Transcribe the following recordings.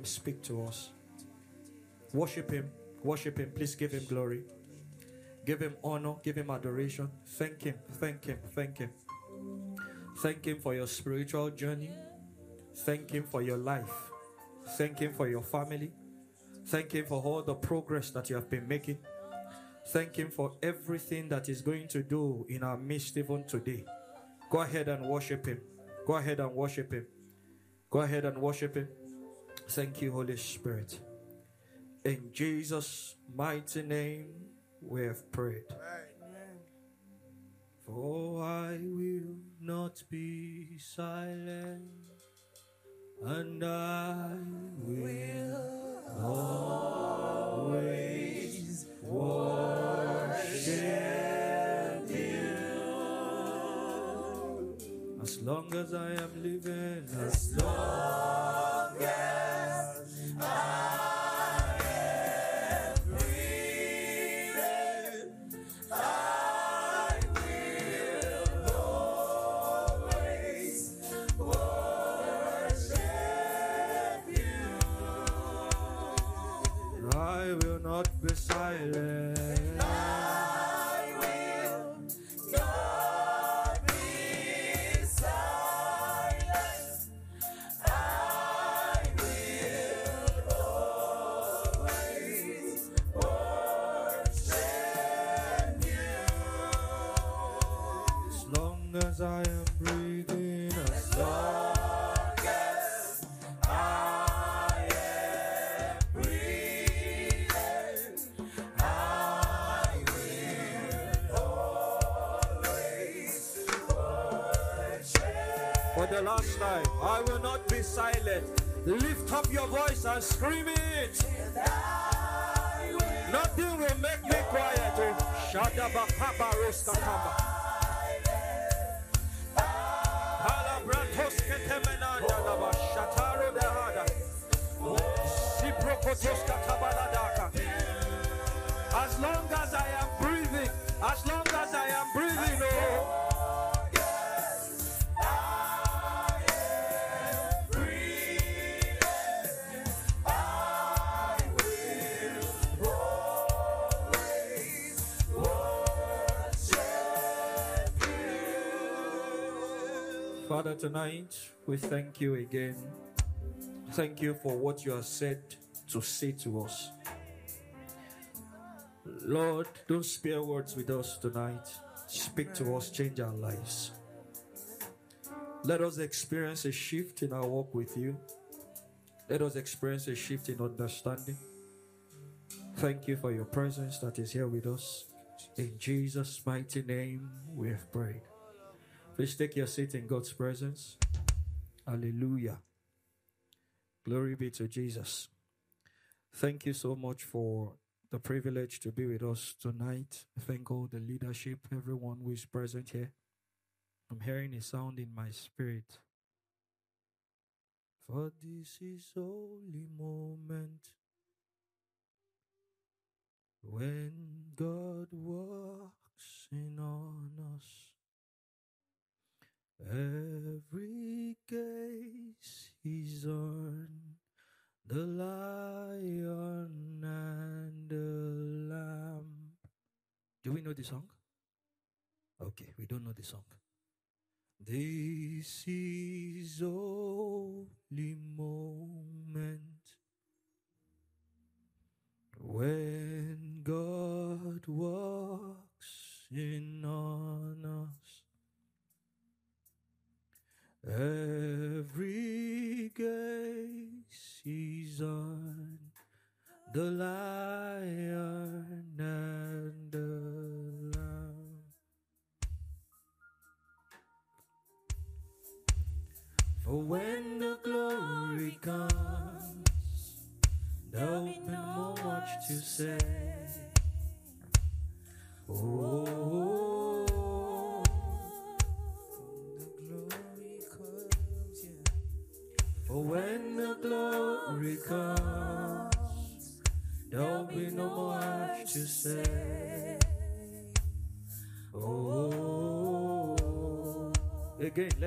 Him speak to us. Worship Him. Worship Him. Please give Him glory. Give Him honor. Give Him adoration. Thank Him. Thank Him. Thank Him. Thank Him for your spiritual journey. Thank Him for your life. Thank Him for your family. Thank Him for all the progress that you have been making. Thank Him for everything that He's going to do in our midst even today. Go ahead and worship Him. Go ahead and worship Him. Go ahead and worship Him. Thank you, Holy Spirit. In Jesus' mighty name, we have prayed. For I will not be silent, and I will always worship you. As long as I am living, as long as I Lift up your voice and scream it. Nothing will make me quiet. Shadabakaba Roskakamba. Halabrantos ketemenanda shataro dehada. As long as I am breathing, as tonight we thank you again. Thank you for what you have said to say to us. Lord, don't spare words with us tonight. Speak to us, change our lives. Let us experience a shift in our walk with you. Let us experience a shift in understanding. Thank you for your presence that is here with us. In Jesus' mighty name, we have prayed. Please take your seat in God's presence. Hallelujah. Glory be to Jesus. Thank you so much for the privilege to be with us tonight. Thank all the leadership, everyone who is present here. I'm hearing a sound in my spirit. For this is holy moment when God walks in on us. Every case is on the lion and the lamb. Do we know the song? Okay, we don't know the song. This is holy moment when God walks in on us. Every gaze is on the lion and the lamb. For when the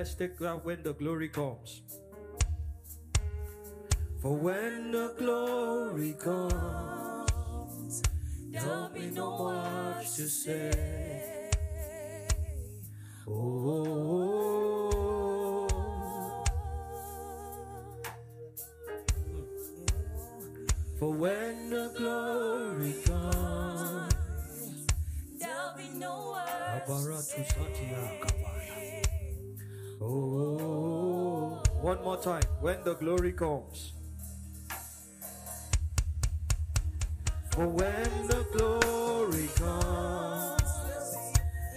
let's take that when the glory comes. For when the glory comes, there'll be no much to say. The. For when the glory comes,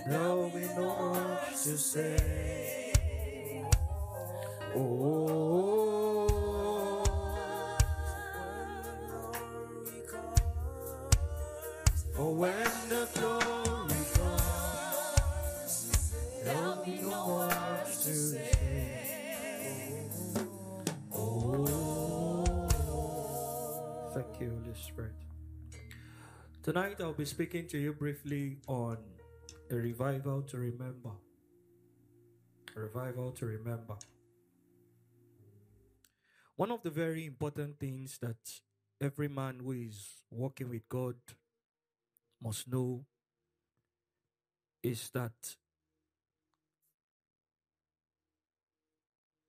there'll be no much to say. Tonight I'll be speaking to you briefly on a revival to remember. A revival to remember. One of the very important things that every man who is walking with God must know is that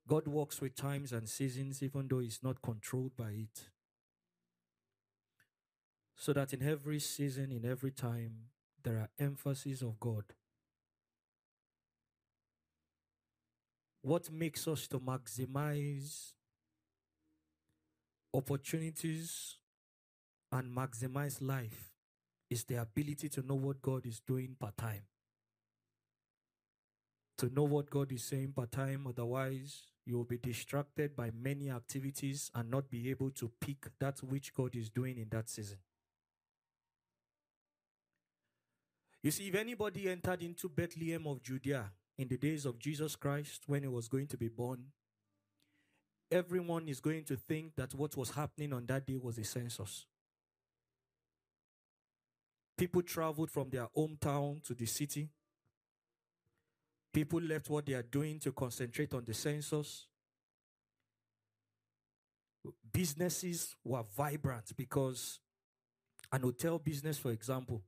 God works with times and seasons, even though He's not controlled by it. So that in every season, in every time, there are emphases of God. What makes us to maximize opportunities and maximize life is the ability to know what God is doing part time. To know what God is saying part time, otherwise, you will be distracted by many activities and not be able to pick that which God is doing in that season. You see, if anybody entered into Bethlehem of Judea in the days of Jesus Christ when he was going to be born, everyone is going to think that what was happening on that day was a census. People traveled from their hometown to the city. People left what they are doing to concentrate on the census. Businesses were vibrant because an hotel business, for example,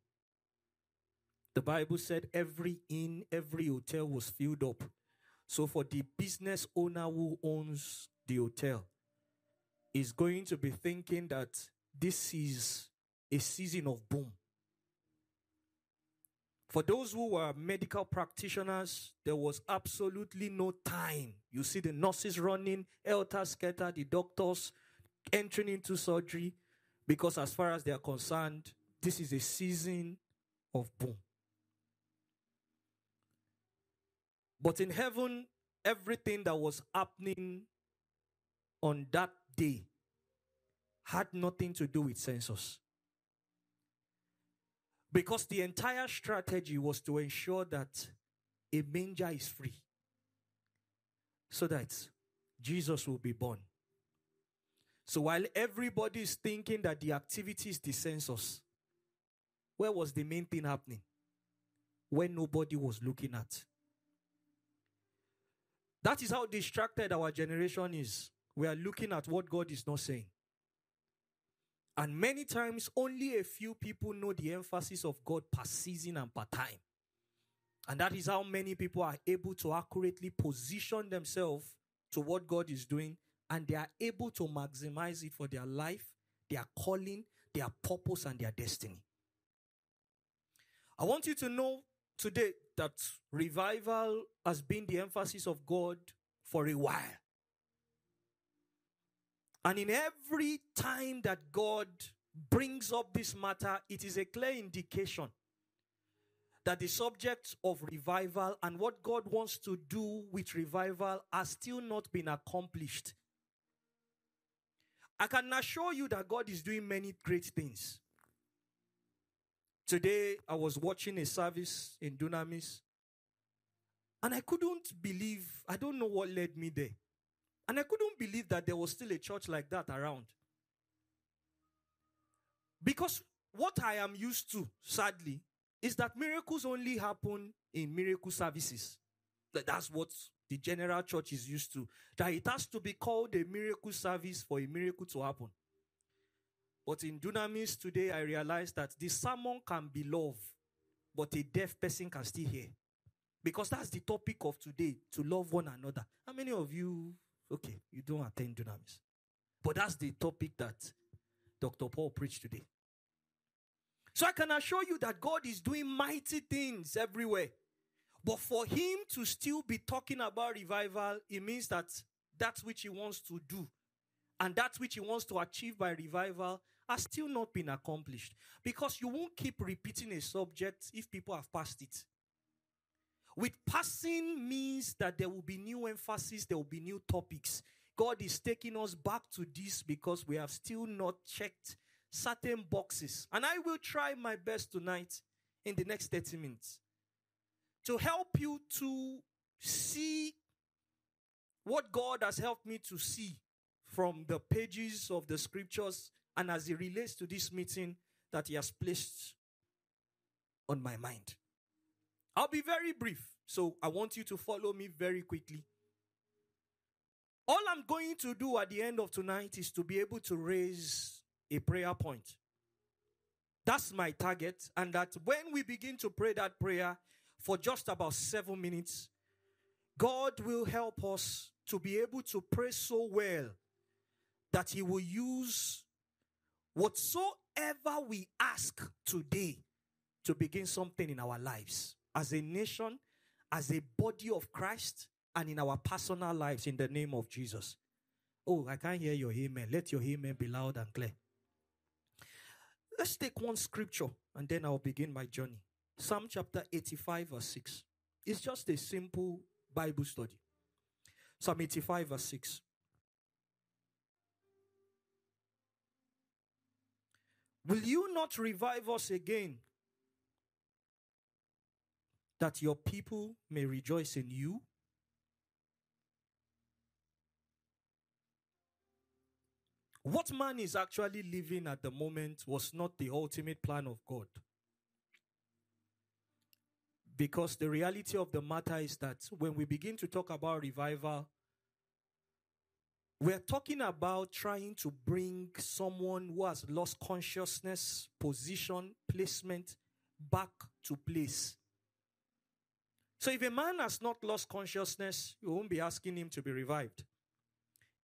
the Bible said every inn, every hotel was filled up. So for the business owner who owns the hotel, is going to be thinking that this is a season of boom. For those who were medical practitioners, there was absolutely no time. You see the nurses running, helter skelter, the doctors entering into surgery, because as far as they are concerned, this is a season of boom. But in heaven, everything that was happening on that day had nothing to do with census. Because the entire strategy was to ensure that a manger is free so that Jesus will be born. So while everybody is thinking that the activity is the census, where was the main thing happening? Where nobody was looking at. That is how distracted our generation is. We are looking at what God is not saying. And many times, only a few people know the emphasis of God per season and per time. And that is how many people are able to accurately position themselves to what God is doing, and they are able to maximize it for their life, their calling, their purpose, and their destiny. I want you to know today that revival has been the emphasis of God for a while. And in every time that God brings up this matter, it is a clear indication that the subject of revival and what God wants to do with revival has still not been accomplished. I can assure you that God is doing many great things. Today, I was watching a service in Dunamis, and I couldn't believe, I don't know what led me there. And I couldn't believe that there was still a church like that around. Because what I am used to, sadly, is that miracles only happen in miracle services. That- That's what the general church is used to, that it has to be called a miracle service for a miracle to happen. But in Dunamis today, I realized that the sermon can be love, but a deaf person can still hear. Because that's the topic of today to love one another. How many of you, okay, you don't attend Dunamis? But that's the topic that Dr. Paul preached today. So I can assure you that God is doing mighty things everywhere. But for him to still be talking about revival, it means that that's which he wants to do and that which he wants to achieve by revival has still not been accomplished. Because you won't keep repeating a subject if people have passed it. With passing means that there will be new emphasis, there will be new topics. God is taking us back to this because we have still not checked certain boxes. And I will try my best tonight in the next 30 minutes to help you to see what God has helped me to see from the pages of the scriptures and as it relates to this meeting that He has placed on my mind. I'll be very brief, so I want you to follow me very quickly. All I'm going to do at the end of tonight is to be able to raise a prayer point. That's my target, and that when we begin to pray that prayer for just about seven minutes, God will help us to be able to pray so well that He will use whatsoever we ask today to begin something in our lives as a nation, as a body of Christ, and in our personal lives in the name of Jesus. Oh, I can't hear your amen. Let your amen be loud and clear. Let's take one scripture and then I'll begin my journey. Psalm chapter 85, verse 6. It's just a simple Bible study. Psalm 85, verse 6. Will you not revive us again that your people may rejoice in you? What man is actually living at the moment was not the ultimate plan of God. Because the reality of the matter is that when we begin to talk about revival, we're talking about trying to bring someone who has lost consciousness, position, placement back to place. So if a man has not lost consciousness, you won't be asking him to be revived.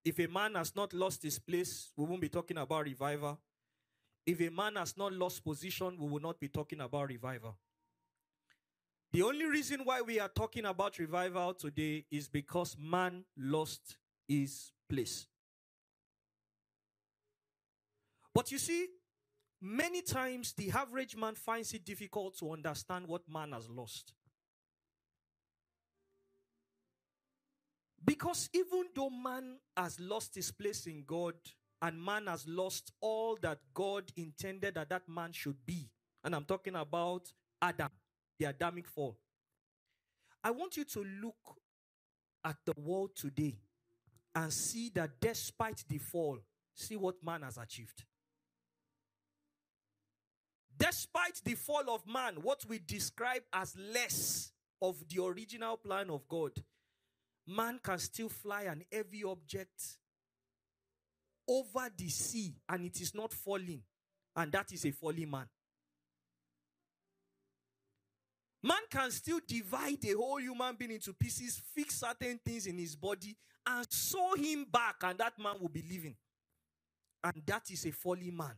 If a man has not lost his place, we won't be talking about revival. If a man has not lost position, we will not be talking about revival. The only reason why we are talking about revival today is because man lost his place. But you see, many times the average man finds it difficult to understand what man has lost. Because even though man has lost his place in God and man has lost all that God intended that that man should be, and I'm talking about Adam, the Adamic fall, I want you to look at the world today and see that despite the fall, see what man has achieved. Despite the fall of man, what we describe as less of the original plan of God, man can still fly an heavy object over the sea and it is not falling. And that is a falling man. Man can still divide a whole human being into pieces, fix certain things in his body, and sew him back, and that man will be living. And that is a fallen man.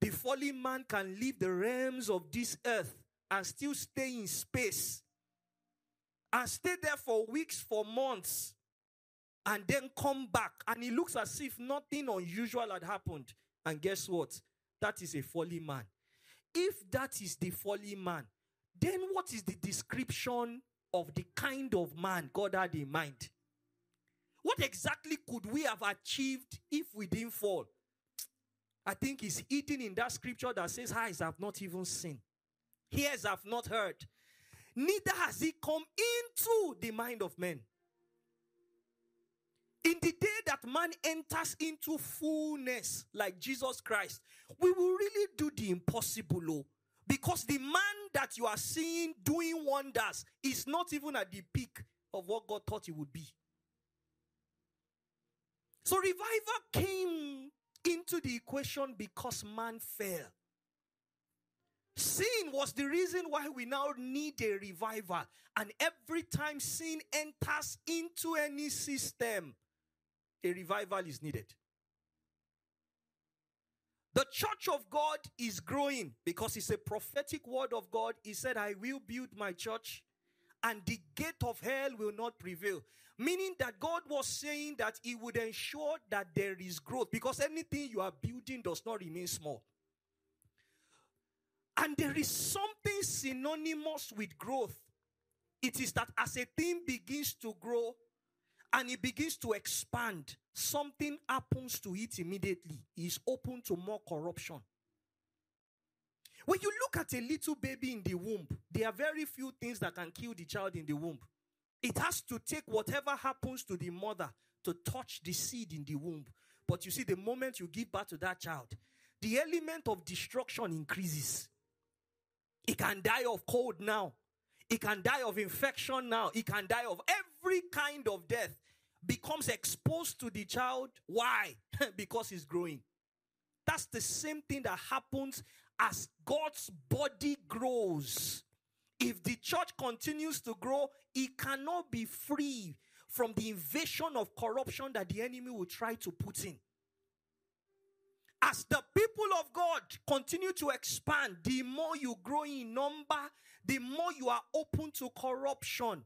The fallen man can leave the realms of this earth and still stay in space and stay there for weeks, for months, and then come back. And it looks as if nothing unusual had happened. And guess what? That is a fallen man. If that is the fallen man, then what is the description of the kind of man God had in mind? What exactly could we have achieved if we didn't fall? I think it's hidden in that scripture that says, Eyes have not even seen, ears have not heard, neither has it come into the mind of men. In the day that man enters into fullness, like Jesus Christ, we will really do the impossible. Oh. Because the man that you are seeing doing wonders is not even at the peak of what God thought it would be. So revival came into the equation because man fell. Sin was the reason why we now need a revival. And every time sin enters into any system, a revival is needed. The church of God is growing because it's a prophetic word of God. He said, I will build my church and the gate of hell will not prevail. Meaning that God was saying that He would ensure that there is growth because anything you are building does not remain small. And there is something synonymous with growth. It is that as a thing begins to grow and it begins to expand, something happens to it immediately. It's open to more corruption. When you look at a little baby in the womb, there are very few things that can kill the child in the womb. It has to take whatever happens to the mother to touch the seed in the womb. But you see, the moment you give birth to that child, the element of destruction increases. It can die of cold now. It can die of infection now. It can die of every kind of death. Becomes exposed to the child. Why? because he's growing. That's the same thing that happens as God's body grows. If the church continues to grow, it cannot be free from the invasion of corruption that the enemy will try to put in. As the people of God continue to expand, the more you grow in number, the more you are open to corruption.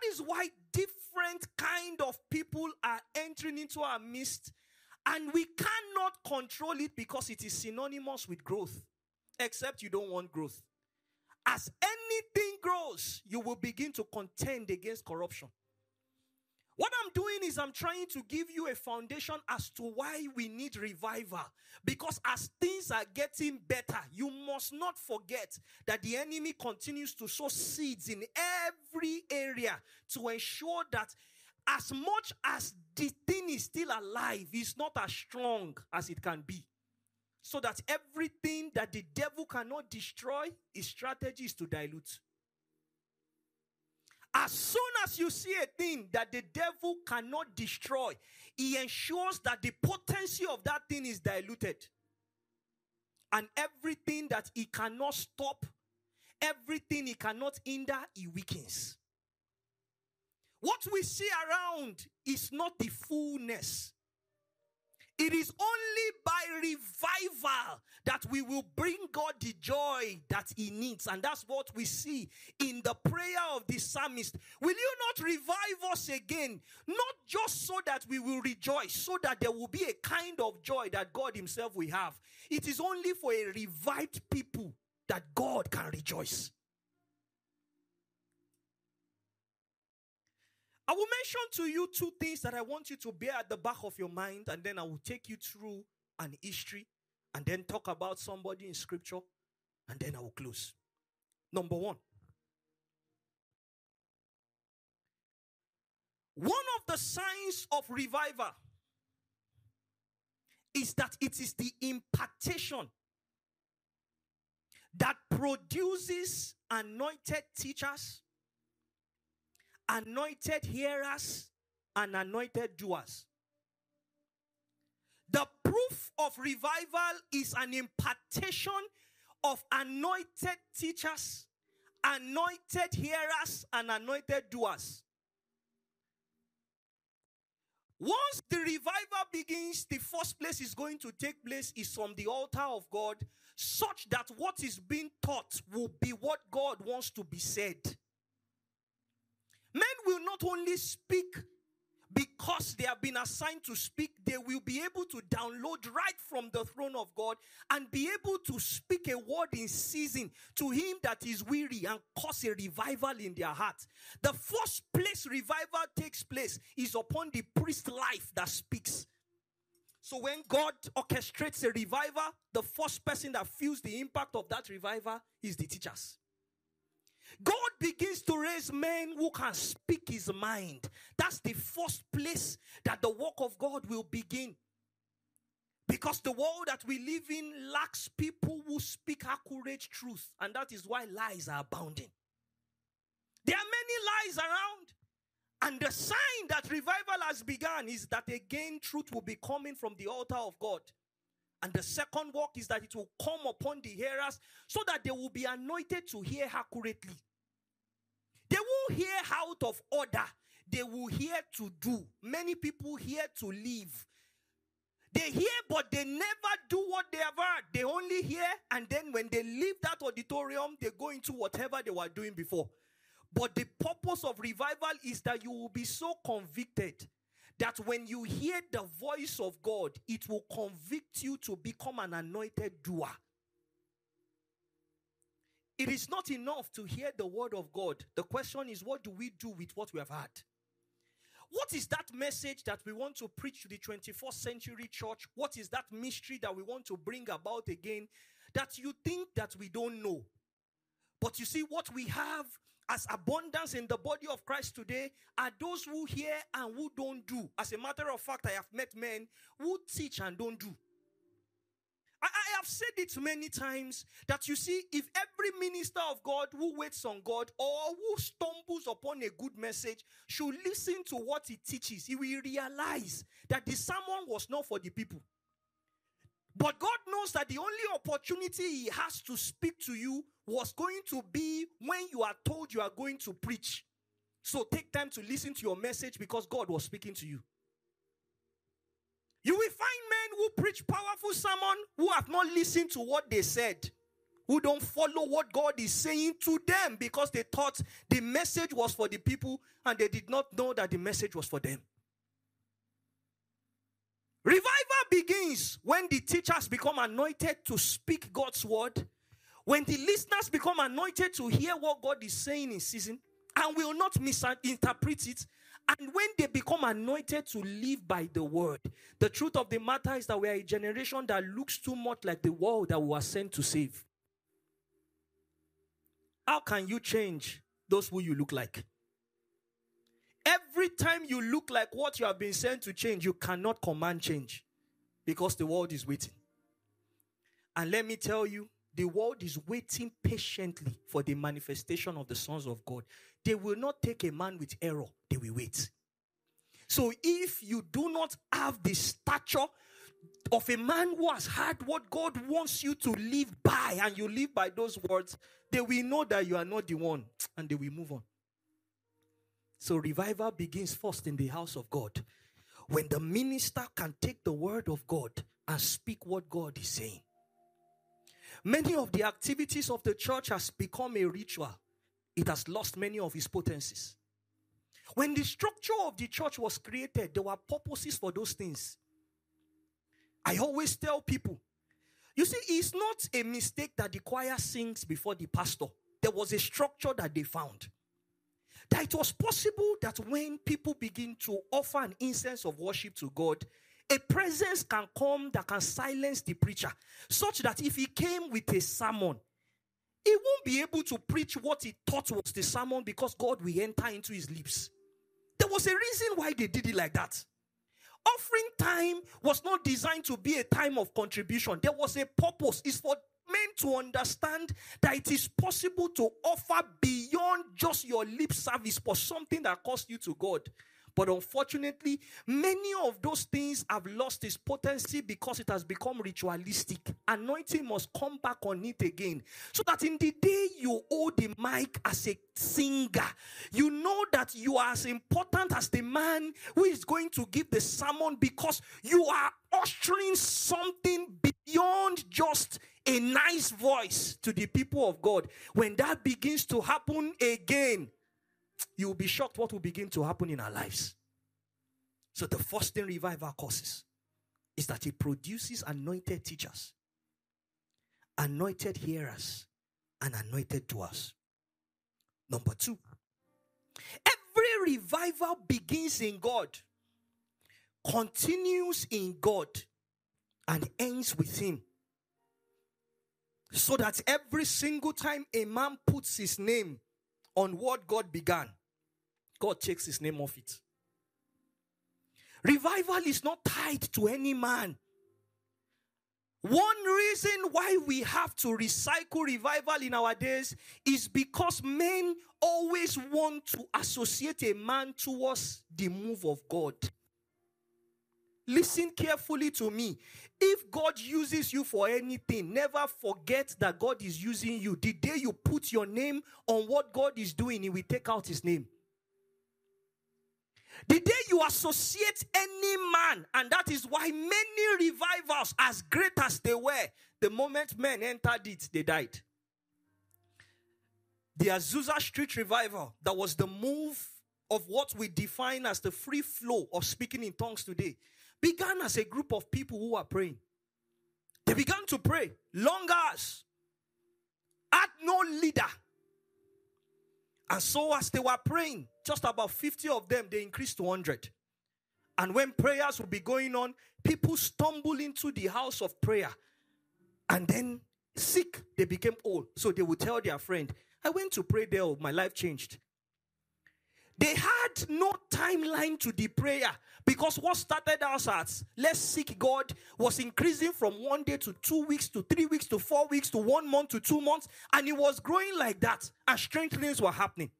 That is why different kind of people are entering into our midst and we cannot control it because it is synonymous with growth except you don't want growth. As anything grows, you will begin to contend against corruption. What I'm doing is I'm trying to give you a foundation as to why we need revival. Because as things are getting better, you must not forget that the enemy continues to sow seeds in every area to ensure that as much as the thing is still alive, it's not as strong as it can be. So that everything that the devil cannot destroy, his strategy is to dilute. As soon as you see a thing that the devil cannot destroy, he ensures that the potency of that thing is diluted. And everything that he cannot stop, everything he cannot hinder, he weakens. What we see around is not the fullness. It is only by revival that we will bring God the joy that He needs. And that's what we see in the prayer of the psalmist. Will you not revive us again? Not just so that we will rejoice, so that there will be a kind of joy that God Himself will have. It is only for a revived people that God can rejoice. I will mention to you two things that I want you to bear at the back of your mind, and then I will take you through an history and then talk about somebody in scripture, and then I will close. Number one. One of the signs of revival is that it is the impartation that produces anointed teachers anointed hearers and anointed doers. The proof of revival is an impartation of anointed teachers, anointed hearers, and anointed doers. Once the revival begins, the first place is going to take place is from the altar of God, such that what is being taught will be what God wants to be said. Men will not only speak because they have been assigned to speak, they will be able to download right from the throne of God and be able to speak a word in season to him that is weary and cause a revival in their heart. The first place revival takes place is upon the priest life that speaks. So when God orchestrates a revival, the first person that feels the impact of that revival is the teachers. God begins to raise men who can speak his mind. That's the first place that the work of God will begin. Because the world that we live in lacks people who speak accurate truth, and that is why lies are abounding. There are many lies around. And the sign that revival has begun is that again truth will be coming from the altar of God. And the second work is that it will come upon the hearers so that they will be anointed to hear accurately. They won't hear out of order, they will hear to do. Many people hear to live. They hear, but they never do what they have heard. They only hear, and then when they leave that auditorium, they go into whatever they were doing before. But the purpose of revival is that you will be so convicted that when you hear the voice of God, it will convict you to become an anointed doer. It is not enough to hear the word of God. The question is, what do we do with what we have heard? What is that message that we want to preach to the 21st century church? What is that mystery that we want to bring about again that you think that we don't know? But you see, what we have as abundance in the body of Christ today are those who hear and who don't do. As a matter of fact, I have met men who teach and don't do. Said it many times that you see, if every minister of God who waits on God or who stumbles upon a good message should listen to what he teaches, he will realize that the sermon was not for the people. But God knows that the only opportunity He has to speak to you was going to be when you are told you are going to preach. So take time to listen to your message because God was speaking to you. You will find men who preach powerful sermon who have not listened to what they said, who don't follow what God is saying to them because they thought the message was for the people and they did not know that the message was for them. Revival begins when the teachers become anointed to speak God's word, when the listeners become anointed to hear what God is saying in season and will not misinterpret it, and when they become anointed to live by the word. The truth of the matter is that we are a generation that looks too much like the world that we were sent to save. How can you change those who you look like? Every time you look like what you have been sent to change, you cannot command change because the world is waiting. And let me tell you, the world is waiting patiently for the manifestation of the sons of God. They will not take a man with error, they will wait. So if you do not have the stature of a man who has heard what God wants you to live by, and you live by those words, they will know that you are not the one and they will move on. So revival begins first in the house of God. When the minister can take the word of God and speak what God is saying. Many of the activities of the church has become a ritual. It has lost many of its potencies. When the structure of the church was created, there were purposes for those things. I always tell people, you see, it's not a mistake that the choir sings before the pastor. There was a structure that they found that it was possible that when people begin to offer an incense of worship to God, a presence can come that can silence the preacher, such that if he came with a sermon, he won't be able to preach what he thought was the sermon because God will enter into his lips. There was a reason why they did it like that. Offering time was not designed to be a time of contribution. There was a purpose. It's for men to understand that it is possible to offer beyond just your lip service for something that costs you to God. But unfortunately, many of those things have lost its potency because it has become ritualistic. Anointing must come back on it again. So that in the day you hold the mic as a singer, you know that you are as important as the man who is going to give the sermon because you are ushering something beyond just a nice voice to the people of God. When that begins to happen again, you'll be shocked what will begin to happen in our lives. So, the first thing revival causes is that it produces anointed teachers, anointed hearers, and anointed doers. Number two, every revival begins in God, continues in God, and ends with Him. So that every single time a man puts his name on what God began, God takes his name off it. Revival is not tied to any man. One reason why we have to recycle revival in our days is because men always want to associate a man towards the move of God. Listen carefully to me. If God uses you for anything, never forget that God is using you. The day you put your name on what God is doing, He will take out His name. The day you associate any man, and that is why many revivals, as great as they were, the moment men entered it, they died. The Azusa Street revival, that was the move of what we define as the free flow of speaking in tongues today, began as a group of people who were praying. They began to pray long hours, had no leader. And so, as they were praying, just about 50 of them, they increased to 100. And when prayers would be going on, people stumble into the house of prayer. And then, sick, they became old. So they would tell their friend, I went to pray there, oh, my life changed. They had no timeline to the prayer because what started out as let's seek God was increasing from one day to two weeks to three weeks to four weeks to one month to two months, and it was growing like that, and strange things were happening.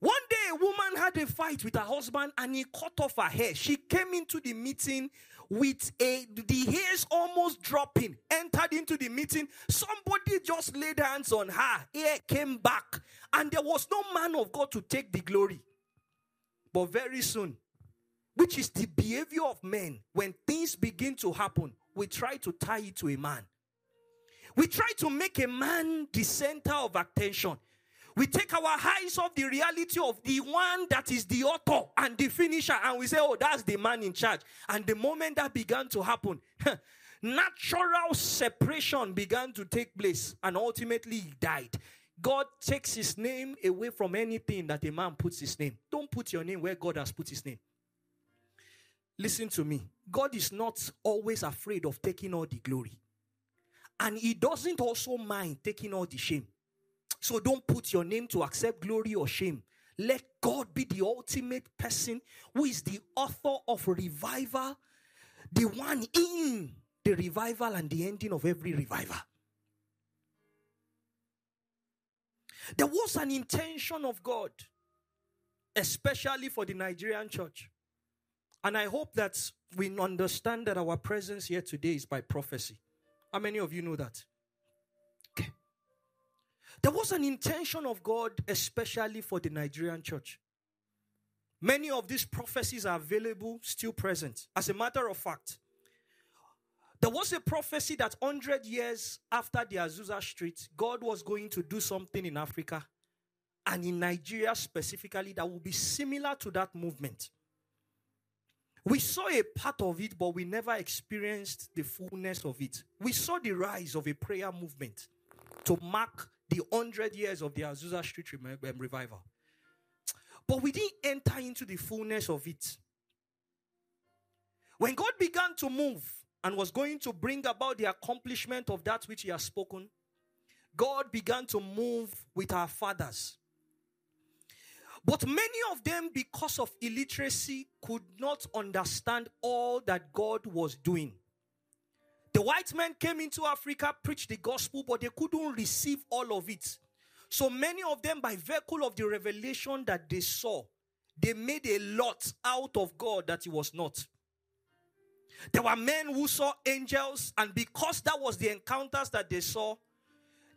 One day, a woman had a fight with her husband and he cut off her hair. She came into the meeting with a the hairs almost dropping, entered into the meeting. Somebody just laid hands on her, hair came back, and there was no man of God to take the glory. But very soon, which is the behavior of men, when things begin to happen, we try to tie it to a man. We try to make a man the center of attention. We take our eyes off the reality of the one that is the author and the finisher, and we say, Oh, that's the man in charge. And the moment that began to happen, natural separation began to take place, and ultimately he died. God takes his name away from anything that a man puts his name. Don't put your name where God has put his name. Listen to me. God is not always afraid of taking all the glory. And he doesn't also mind taking all the shame. So don't put your name to accept glory or shame. Let God be the ultimate person who is the author of revival, the one in the revival and the ending of every revival. There was an intention of God, especially for the Nigerian church. And I hope that we understand that our presence here today is by prophecy. How many of you know that? There was an intention of God, especially for the Nigerian church. Many of these prophecies are available, still present. As a matter of fact, there was a prophecy that 100 years after the Azusa Street, God was going to do something in Africa and in Nigeria specifically that will be similar to that movement. We saw a part of it, but we never experienced the fullness of it. We saw the rise of a prayer movement to mark the 100 years of the Azusa Street um, revival. But we didn't enter into the fullness of it. When God began to move and was going to bring about the accomplishment of that which He has spoken, God began to move with our fathers. But many of them, because of illiteracy, could not understand all that God was doing. The white men came into Africa, preached the gospel, but they couldn't receive all of it. So many of them, by vehicle of the revelation that they saw, they made a lot out of God that He was not. There were men who saw angels, and because that was the encounters that they saw,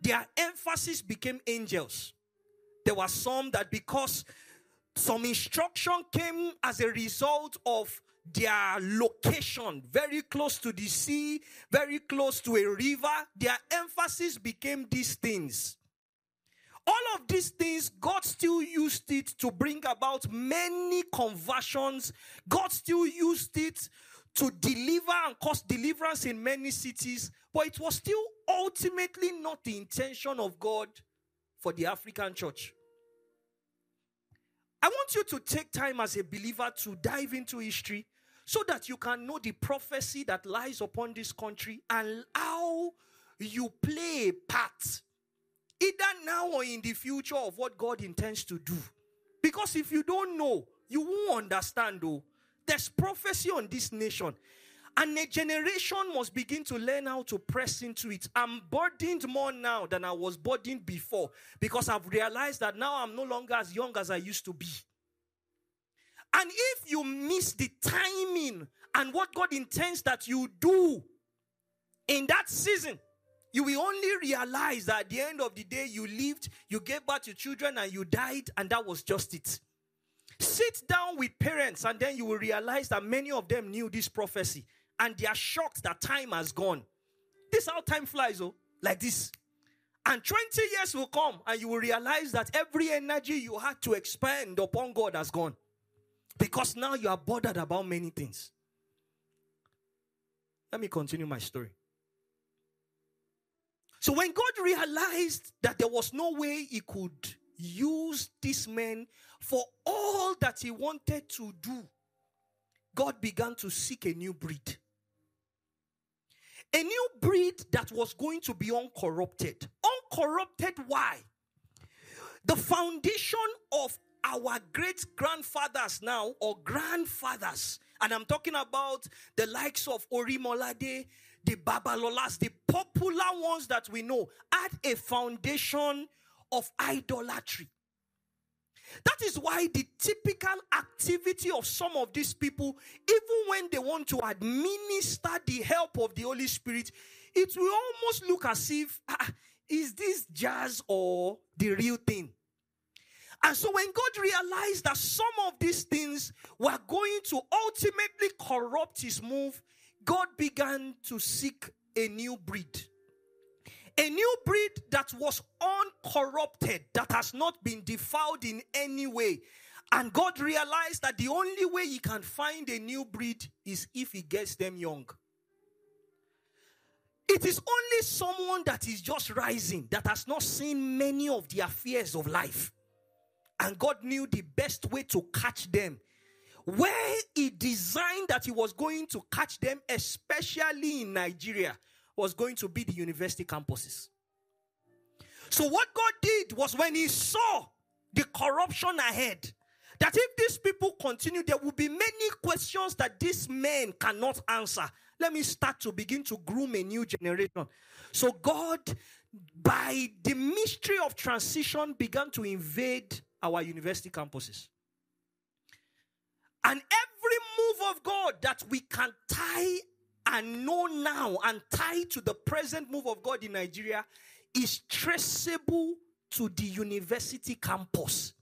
their emphasis became angels. There were some that because some instruction came as a result of their location, very close to the sea, very close to a river, their emphasis became these things. All of these things, God still used it to bring about many conversions. God still used it to deliver and cause deliverance in many cities, but it was still ultimately not the intention of God for the African church. I want you to take time as a believer to dive into history so that you can know the prophecy that lies upon this country and how you play a part, either now or in the future, of what God intends to do. Because if you don't know, you won't understand, though. There's prophecy on this nation. And a generation must begin to learn how to press into it. I'm burdened more now than I was burdened before because I've realized that now I'm no longer as young as I used to be. And if you miss the timing and what God intends that you do in that season, you will only realize that at the end of the day, you lived, you gave birth to children, and you died, and that was just it. Sit down with parents, and then you will realize that many of them knew this prophecy, and they are shocked that time has gone. This is how time flies, oh, like this. And 20 years will come, and you will realize that every energy you had to expend upon God has gone. Because now you are bothered about many things. Let me continue my story. So when God realized that there was no way he could use this man for all that he wanted to do, God began to seek a new breed. A new breed that was going to be uncorrupted. Uncorrupted, why? The foundation of our great grandfathers now, or grandfathers, and I'm talking about the likes of Orimolade, the Babalolas, the popular ones that we know, had a foundation of idolatry. That is why the typical activity of some of these people, even when they want to administer the help of the Holy Spirit, it will almost look as if, ah, is this jazz or the real thing? And so when God realized that some of these things were going to ultimately corrupt his move, God began to seek a new breed. A new breed that was uncorrupted, that has not been defiled in any way. And God realized that the only way he can find a new breed is if he gets them young. It is only someone that is just rising that has not seen many of the affairs of life and God knew the best way to catch them. Where He designed that He was going to catch them, especially in Nigeria, was going to be the university campuses. So, what God did was when He saw the corruption ahead, that if these people continue, there will be many questions that these men cannot answer. Let me start to begin to groom a new generation. So, God, by the mystery of transition, began to invade our university campuses. And every move of God that we can tie and know now and tie to the present move of God in Nigeria is traceable to the university campus.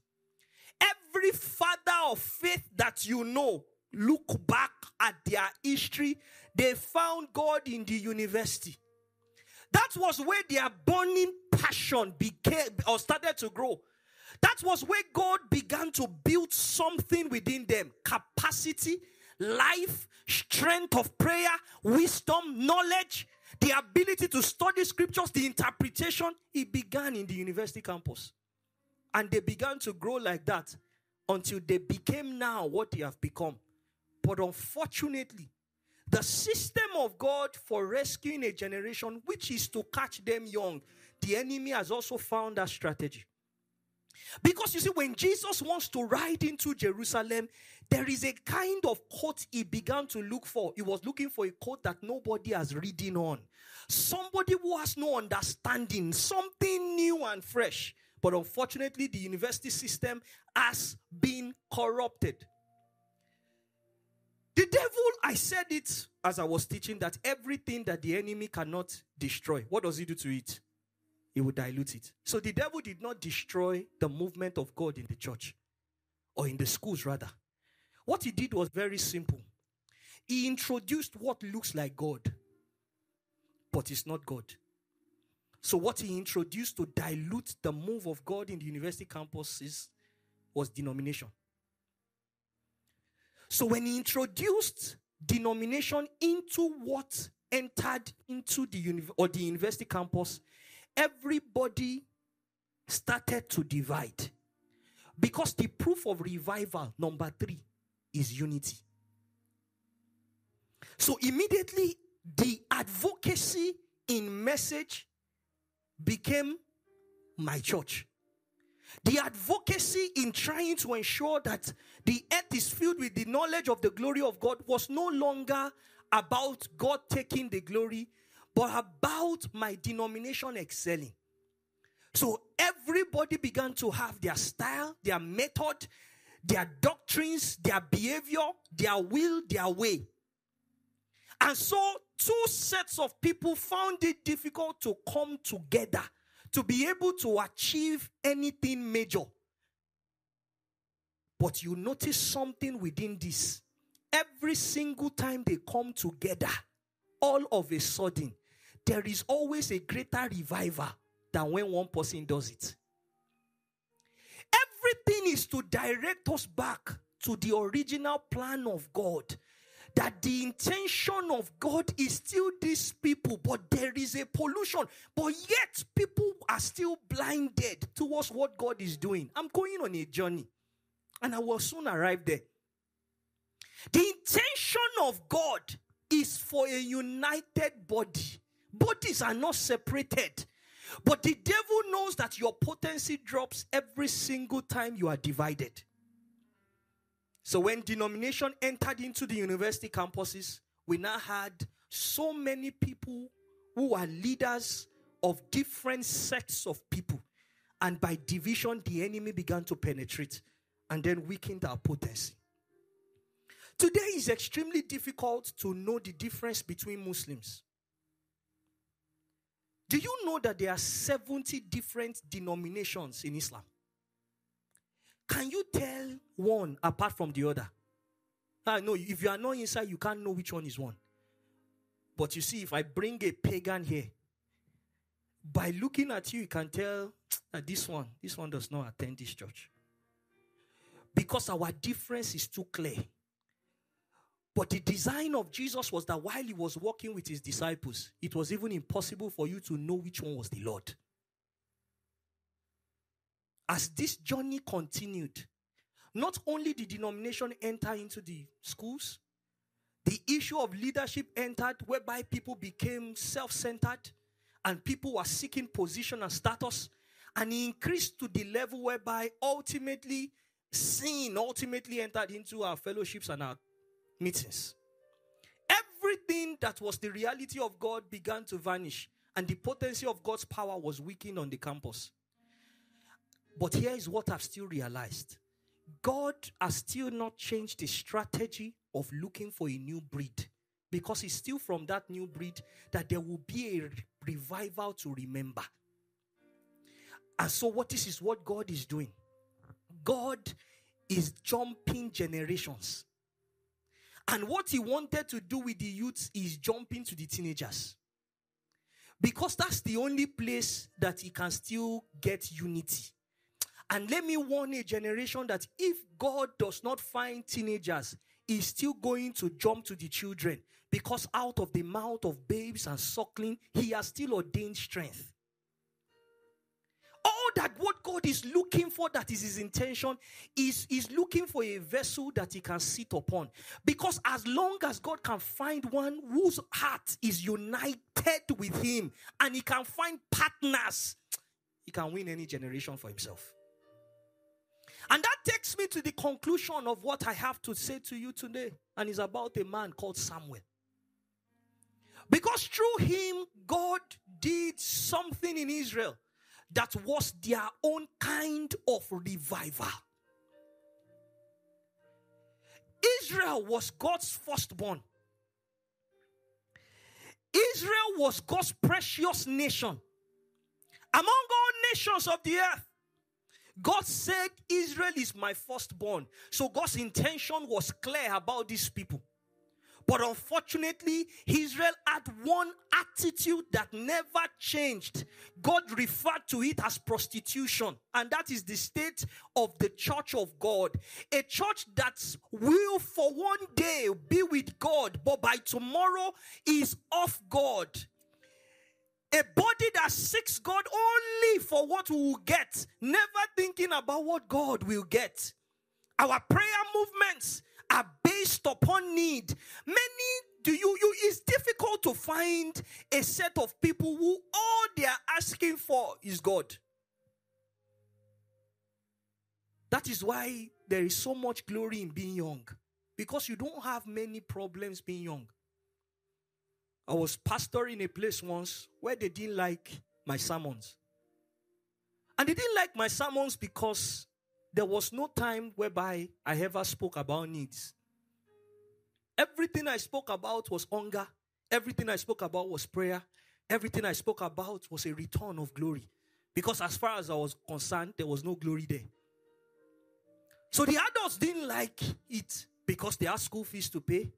Every father of faith that you know, look back at their history, they found God in the university. That was where their burning passion became or started to grow. That was where God began to build something within them capacity, life, strength of prayer, wisdom, knowledge, the ability to study scriptures, the interpretation. It began in the university campus. And they began to grow like that until they became now what they have become. But unfortunately, the system of God for rescuing a generation, which is to catch them young, the enemy has also found that strategy. Because you see, when Jesus wants to ride into Jerusalem, there is a kind of coat he began to look for. He was looking for a coat that nobody has ridden on. Somebody who has no understanding, something new and fresh. But unfortunately, the university system has been corrupted. The devil, I said it as I was teaching that everything that the enemy cannot destroy, what does he do to it? He would dilute it. So the devil did not destroy the movement of God in the church or in the schools, rather. What he did was very simple. He introduced what looks like God, but it's not God. So, what he introduced to dilute the move of God in the university campuses was denomination. So, when he introduced denomination into what entered into the uni- or the university campus, everybody started to divide. Because the proof of revival, number three, is unity. So immediately, the advocacy in message became my church. The advocacy in trying to ensure that the earth is filled with the knowledge of the glory of God was no longer about God taking the glory, but about my denomination excelling. So everybody began to have their style, their method, their doctrines, their behavior, their will, their way. And so two sets of people found it difficult to come together to be able to achieve anything major. But you notice something within this. Every single time they come together, all of a sudden, there is always a greater revival than when one person does it. Everything is to direct us back to the original plan of God. That the intention of God is still these people, but there is a pollution. But yet, people are still blinded towards what God is doing. I'm going on a journey, and I will soon arrive there. The intention of God is for a united body. Bodies are not separated. But the devil knows that your potency drops every single time you are divided. So when denomination entered into the university campuses, we now had so many people who are leaders of different sets of people. And by division, the enemy began to penetrate and then weakened our potency. Today is extremely difficult to know the difference between Muslims. Do you know that there are 70 different denominations in Islam? Can you tell one apart from the other? Ah, I know if you are not inside, you can't know which one is one. But you see, if I bring a pagan here, by looking at you, you can tell that this one, this one does not attend this church. Because our difference is too clear. But the design of Jesus was that while he was walking with his disciples, it was even impossible for you to know which one was the Lord. As this journey continued, not only did denomination enter into the schools, the issue of leadership entered, whereby people became self centered and people were seeking position and status. And it increased to the level whereby ultimately sin ultimately entered into our fellowships and our meetings. Everything that was the reality of God began to vanish, and the potency of God's power was weakened on the campus. But here is what I've still realized God has still not changed the strategy of looking for a new breed because it's still from that new breed that there will be a revival to remember. And so, what this is what God is doing. God is jumping generations. And what he wanted to do with the youths is jumping to the teenagers. Because that's the only place that he can still get unity. And let me warn a generation that if God does not find teenagers, he's still going to jump to the children. Because out of the mouth of babes and suckling, he has still ordained strength that what God is looking for, that is his intention, is, is looking for a vessel that he can sit upon. Because as long as God can find one whose heart is united with him and he can find partners, he can win any generation for himself. And that takes me to the conclusion of what I have to say to you today. And is about a man called Samuel. Because through him, God did something in Israel that was their own kind of revival. Israel was God's firstborn. Israel was God's precious nation. Among all nations of the earth, God said, Israel is my firstborn. So God's intention was clear about these people. But unfortunately, Israel had one attitude that never changed. God referred to it as prostitution, and that is the state of the church of God. A church that will for one day be with God, but by tomorrow is off God. A body that seeks God only for what we will get, never thinking about what God will get. Our prayer movements are based upon need. Many do you, you it's difficult to find a set of people who all they are asking for is God. That is why there is so much glory in being young. Because you don't have many problems being young. I was pastoring a place once where they didn't like my sermons. And they didn't like my sermons because there was no time whereby I ever spoke about needs. Everything I spoke about was hunger. Everything I spoke about was prayer. Everything I spoke about was a return of glory. Because as far as I was concerned, there was no glory there. So the adults didn't like it because they had school fees to pay.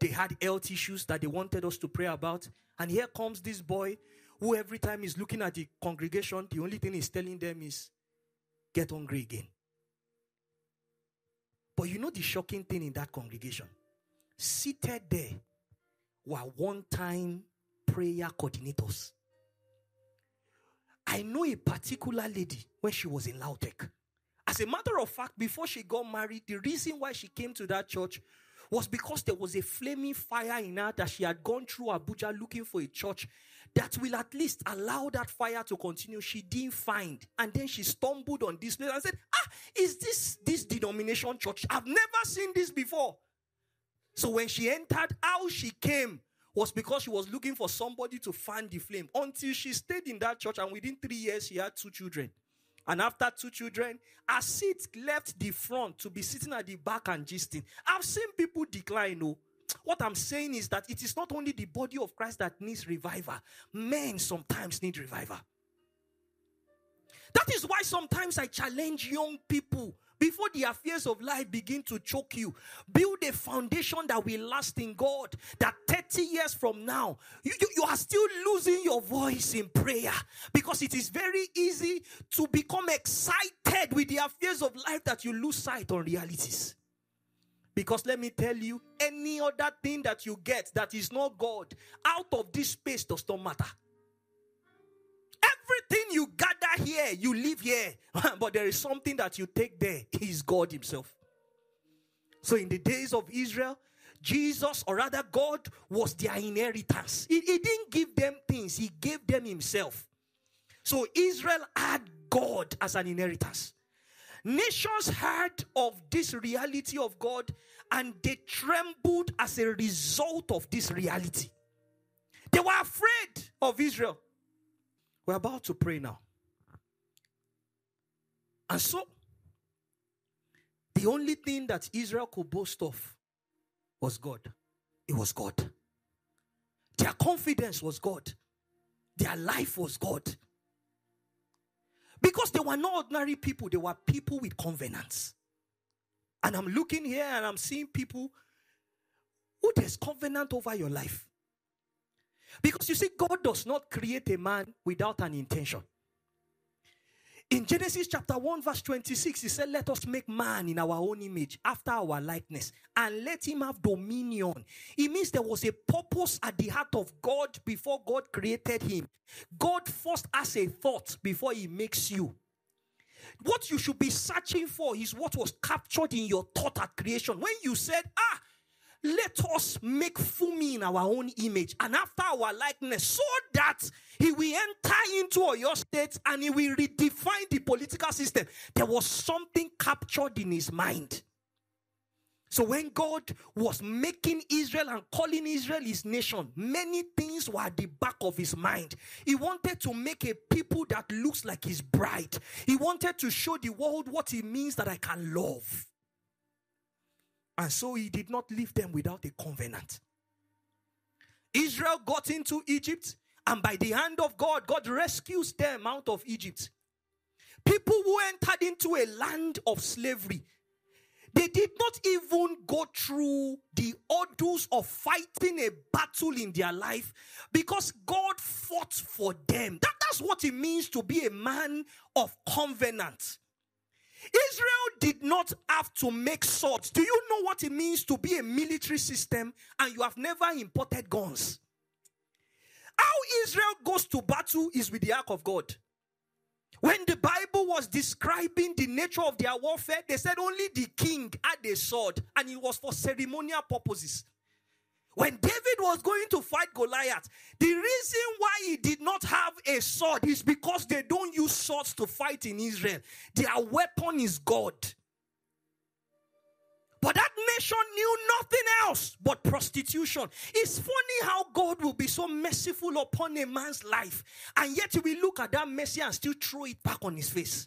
They had health issues that they wanted us to pray about. And here comes this boy who, every time he's looking at the congregation, the only thing he's telling them is, get hungry again. But you know the shocking thing in that congregation? Seated there were one time prayer coordinators. I know a particular lady when she was in Lautech. As a matter of fact, before she got married, the reason why she came to that church was because there was a flaming fire in her that she had gone through Abuja looking for a church that will at least allow that fire to continue. She didn't find. And then she stumbled on this place and said, is this this denomination church? I've never seen this before. So when she entered, how she came was because she was looking for somebody to fan the flame until she stayed in that church. And within three years, she had two children. And after two children, her seat left the front to be sitting at the back and gisting. I've seen people decline. Oh, what I'm saying is that it is not only the body of Christ that needs revival, men sometimes need revival. That is why sometimes I challenge young people before the affairs of life begin to choke you. Build a foundation that will last in God. That 30 years from now, you, you, you, are still losing your voice in prayer because it is very easy to become excited with the affairs of life that you lose sight on realities. Because let me tell you, any other thing that you get that is not God out of this space does not matter. Everything you gather here, you live here. but there is something that you take there. Is God Himself. So in the days of Israel, Jesus, or rather God, was their inheritance. He, he didn't give them things, He gave them Himself. So Israel had God as an inheritance. Nations heard of this reality of God and they trembled as a result of this reality. They were afraid of Israel. We're about to pray now. And so, the only thing that Israel could boast of was God. It was God. Their confidence was God. Their life was God. Because they were not ordinary people, they were people with covenants. And I'm looking here and I'm seeing people who there's covenant over your life. Because you see, God does not create a man without an intention. In Genesis chapter 1, verse 26, he said, Let us make man in our own image, after our likeness, and let him have dominion. It means there was a purpose at the heart of God before God created him. God first has a thought before he makes you. What you should be searching for is what was captured in your thought at creation. When you said, Ah, let us make Fumi in our own image and after our likeness so that he will enter into your state and he will redefine the political system. There was something captured in his mind. So when God was making Israel and calling Israel his nation, many things were at the back of his mind. He wanted to make a people that looks like his bride. He wanted to show the world what it means that I can love. And so he did not leave them without a covenant. Israel got into Egypt, and by the hand of God, God rescues them out of Egypt. People who entered into a land of slavery, they did not even go through the ordeals of fighting a battle in their life because God fought for them. That, that's what it means to be a man of covenant. Israel did not have to make swords. Do you know what it means to be a military system and you have never imported guns? How Israel goes to battle is with the ark of God. When the Bible was describing the nature of their warfare, they said only the king had a sword and it was for ceremonial purposes. When David was going to fight Goliath, the reason why he did not have a sword is because they don't use swords to fight in Israel. Their weapon is God. But that nation knew nothing else but prostitution. It's funny how God will be so merciful upon a man's life, and yet he will look at that mercy and still throw it back on his face.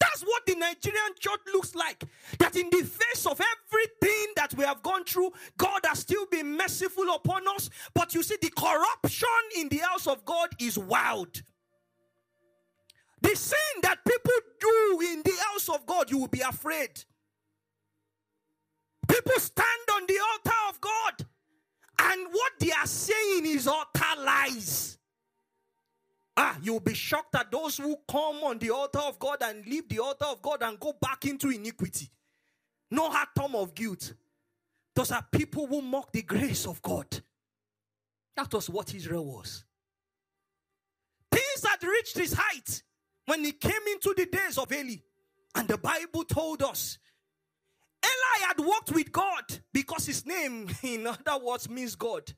That's what the Nigerian church looks like. That in the face of everything that we have gone through, God has still been merciful upon us. But you see, the corruption in the house of God is wild. The sin that people do in the house of God, you will be afraid. People stand on the altar of God, and what they are saying is utter lies. You'll be shocked at those who come on the altar of God and leave the altar of God and go back into iniquity. No atom of guilt. Those are people who mock the grace of God. That was what Israel was. Things had reached this height when he came into the days of Eli. And the Bible told us Eli had walked with God because his name, in other words, means God.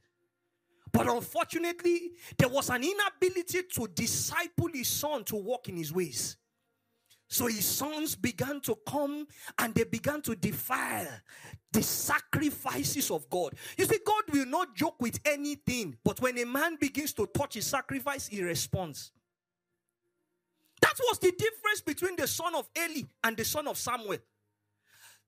But unfortunately, there was an inability to disciple his son to walk in his ways. So his sons began to come and they began to defile the sacrifices of God. You see, God will not joke with anything, but when a man begins to touch his sacrifice, he responds. That was the difference between the son of Eli and the son of Samuel.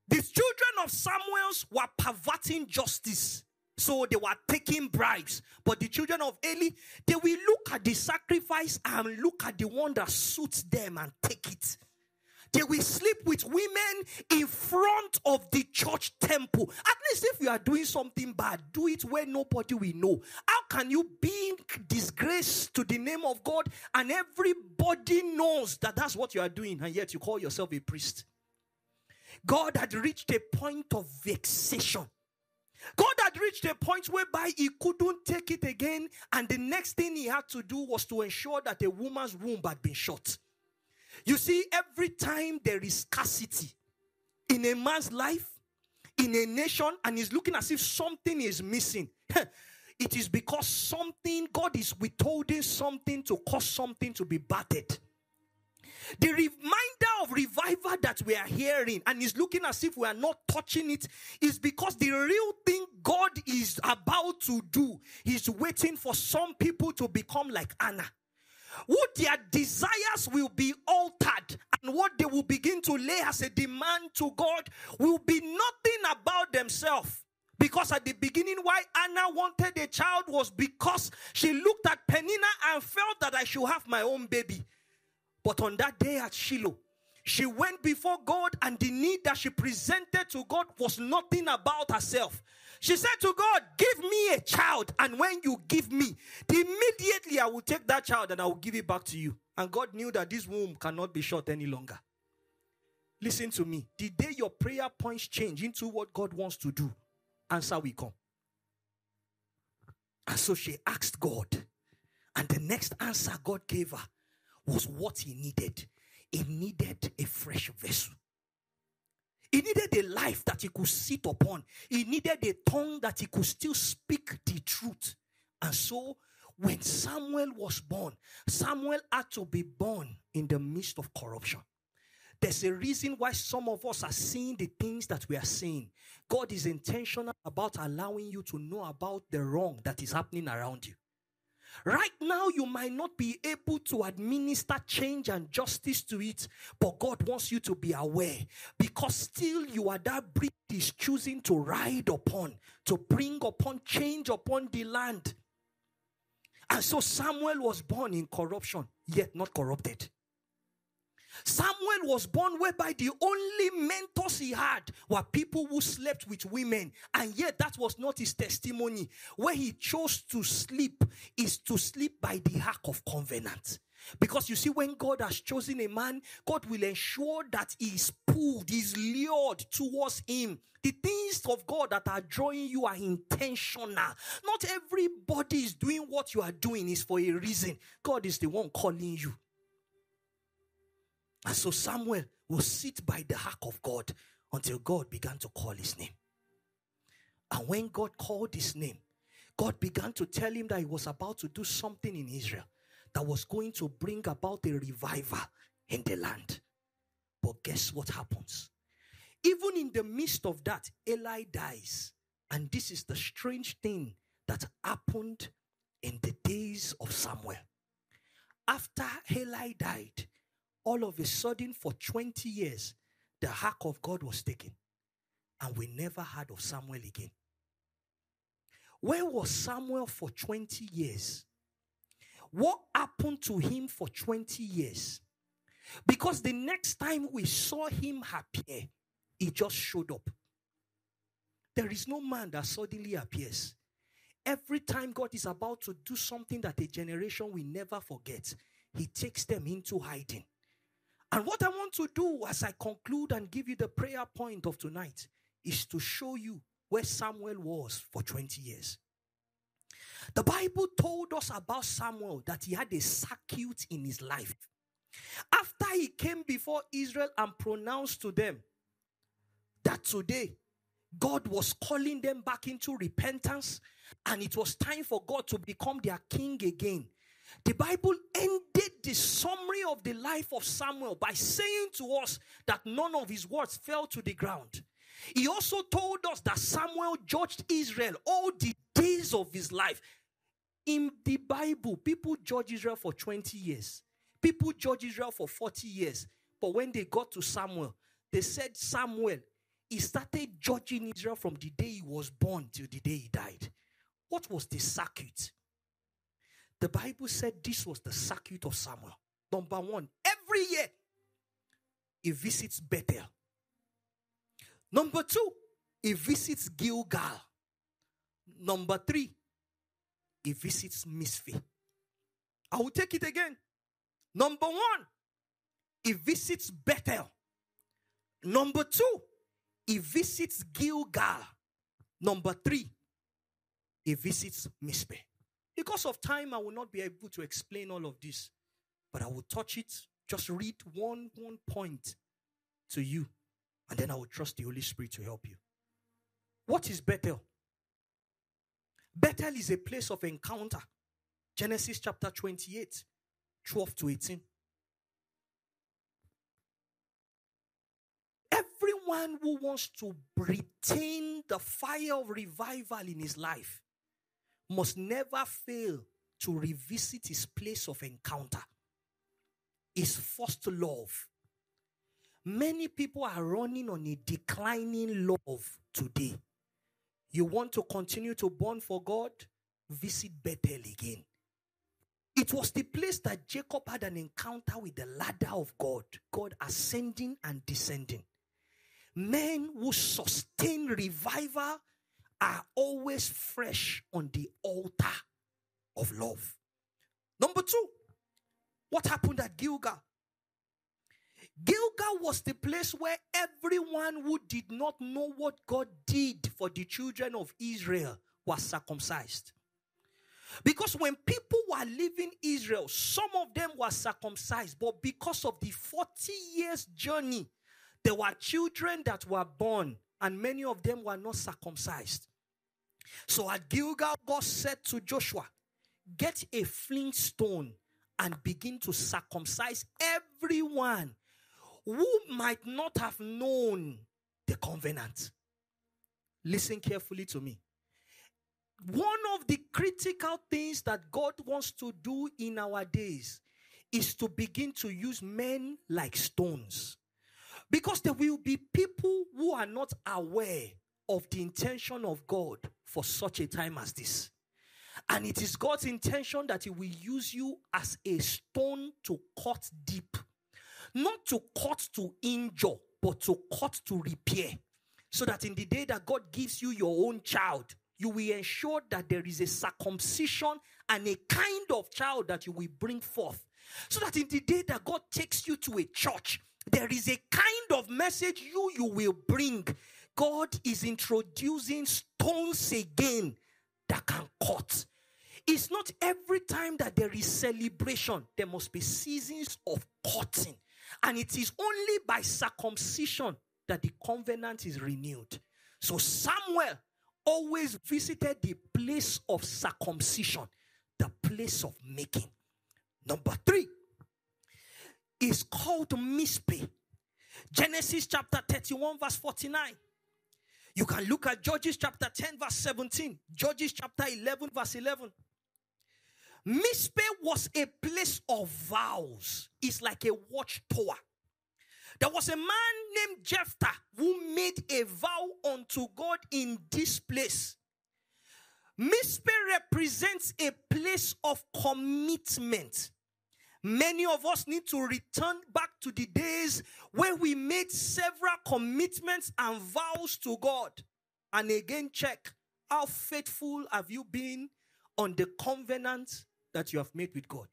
The children of Samuel's were perverting justice. So they were taking bribes. But the children of Eli, they will look at the sacrifice and look at the one that suits them and take it. They will sleep with women in front of the church temple. At least if you are doing something bad, do it where nobody will know. How can you bring disgrace to the name of God and everybody knows that that's what you are doing and yet you call yourself a priest? God had reached a point of vexation. God had reached a point whereby he couldn't take it again, and the next thing he had to do was to ensure that a woman's womb had been shut. You see, every time there is scarcity in a man's life, in a nation, and he's looking as if something is missing, it is because something, God is withholding something to cause something to be battered. The reminder of revival that we are hearing and is looking as if we are not touching it is because the real thing God is about to do is waiting for some people to become like Anna. What their desires will be altered and what they will begin to lay as a demand to God will be nothing about themselves. Because at the beginning, why Anna wanted a child was because she looked at Penina and felt that I should have my own baby. But on that day at Shiloh, she went before God, and the need that she presented to God was nothing about herself. She said to God, Give me a child, and when you give me, immediately I will take that child and I will give it back to you. And God knew that this womb cannot be shut any longer. Listen to me. The day your prayer points change into what God wants to do, answer will come. And so she asked God, and the next answer God gave her was what he needed. He needed a fresh vessel. He needed a life that he could sit upon. He needed a tongue that he could still speak the truth. And so, when Samuel was born, Samuel had to be born in the midst of corruption. There's a reason why some of us are seeing the things that we are seeing. God is intentional about allowing you to know about the wrong that is happening around you. Right now, you might not be able to administer change and justice to it, but God wants you to be aware because still you are that breed is choosing to ride upon, to bring upon change upon the land. And so Samuel was born in corruption, yet not corrupted. Samuel was born whereby the only mentors he had were people who slept with women, and yet that was not his testimony. Where he chose to sleep is to sleep by the ark of covenant. Because you see, when God has chosen a man, God will ensure that he is pulled, he is lured towards him. The things of God that are drawing you are intentional. Not everybody is doing what you are doing is for a reason. God is the one calling you. And so Samuel will sit by the ark of God until God began to call his name. And when God called his name, God began to tell him that he was about to do something in Israel that was going to bring about a revival in the land. But guess what happens? Even in the midst of that, Eli dies. And this is the strange thing that happened in the days of Samuel. After Eli died, all of a sudden, for 20 years, the ark of God was taken. And we never heard of Samuel again. Where was Samuel for 20 years? What happened to him for 20 years? Because the next time we saw him appear, he just showed up. There is no man that suddenly appears. Every time God is about to do something that a generation will never forget, He takes them into hiding. And what I want to do as I conclude and give you the prayer point of tonight is to show you where Samuel was for 20 years. The Bible told us about Samuel that he had a circuit in his life. After he came before Israel and pronounced to them that today God was calling them back into repentance and it was time for God to become their king again. The Bible ended the summary of the life of Samuel by saying to us that none of his words fell to the ground. He also told us that Samuel judged Israel all the days of his life. In the Bible, people judge Israel for 20 years, people judge Israel for 40 years. But when they got to Samuel, they said, Samuel, he started judging Israel from the day he was born till the day he died. What was the circuit? The Bible said this was the circuit of Samuel. Number one, every year he visits Bethel. Number two, he visits Gilgal. Number three, he visits Mizpeh. I will take it again. Number one, he visits Bethel. Number two, he visits Gilgal. Number three, he visits Mizpeh. Because of time, I will not be able to explain all of this, but I will touch it. Just read one one point to you, and then I will trust the Holy Spirit to help you. What is Bethel? Bethel is a place of encounter. Genesis chapter 28, 12 to 18. Everyone who wants to retain the fire of revival in his life must never fail to revisit his place of encounter, his first love. Many people are running on a declining love today. You want to continue to burn for God? Visit Bethel again. It was the place that Jacob had an encounter with the ladder of God, God ascending and descending. Men who sustain revival are always fresh on the altar of love. Number two, what happened at Gilgal? Gilgal was the place where everyone who did not know what God did for the children of Israel was circumcised. Because when people were leaving Israel, some of them were circumcised, but because of the 40 years journey, there were children that were born, and many of them were not circumcised. So at Gilgal, God said to Joshua, Get a flint stone and begin to circumcise everyone who might not have known the covenant. Listen carefully to me. One of the critical things that God wants to do in our days is to begin to use men like stones. Because there will be people who are not aware of the intention of God for such a time as this. And it is God's intention that He will use you as a stone to cut deep. Not to cut to injure, but to cut to repair. So that in the day that God gives you your own child, you will ensure that there is a circumcision and a kind of child that you will bring forth. So that in the day that God takes you to a church, there is a kind of message you you will bring. God is introducing stones again that can cut. It's not every time that there is celebration, there must be seasons of cutting. And it is only by circumcision that the covenant is renewed. So Samuel always visited the place of circumcision, the place of making. Number three is called Mizpeh. Genesis chapter 31, verse 49. You can look at Judges chapter 10, verse 17. Judges chapter 11, verse 11. Mizpeh was a place of vows. It's like a watchtower. There was a man named Jephthah who made a vow unto God in this place. Mizpeh represents a place of commitment. Many of us need to return back to the days where we made several commitments and vows to God. And again, check how faithful have you been on the covenant that you have made with God.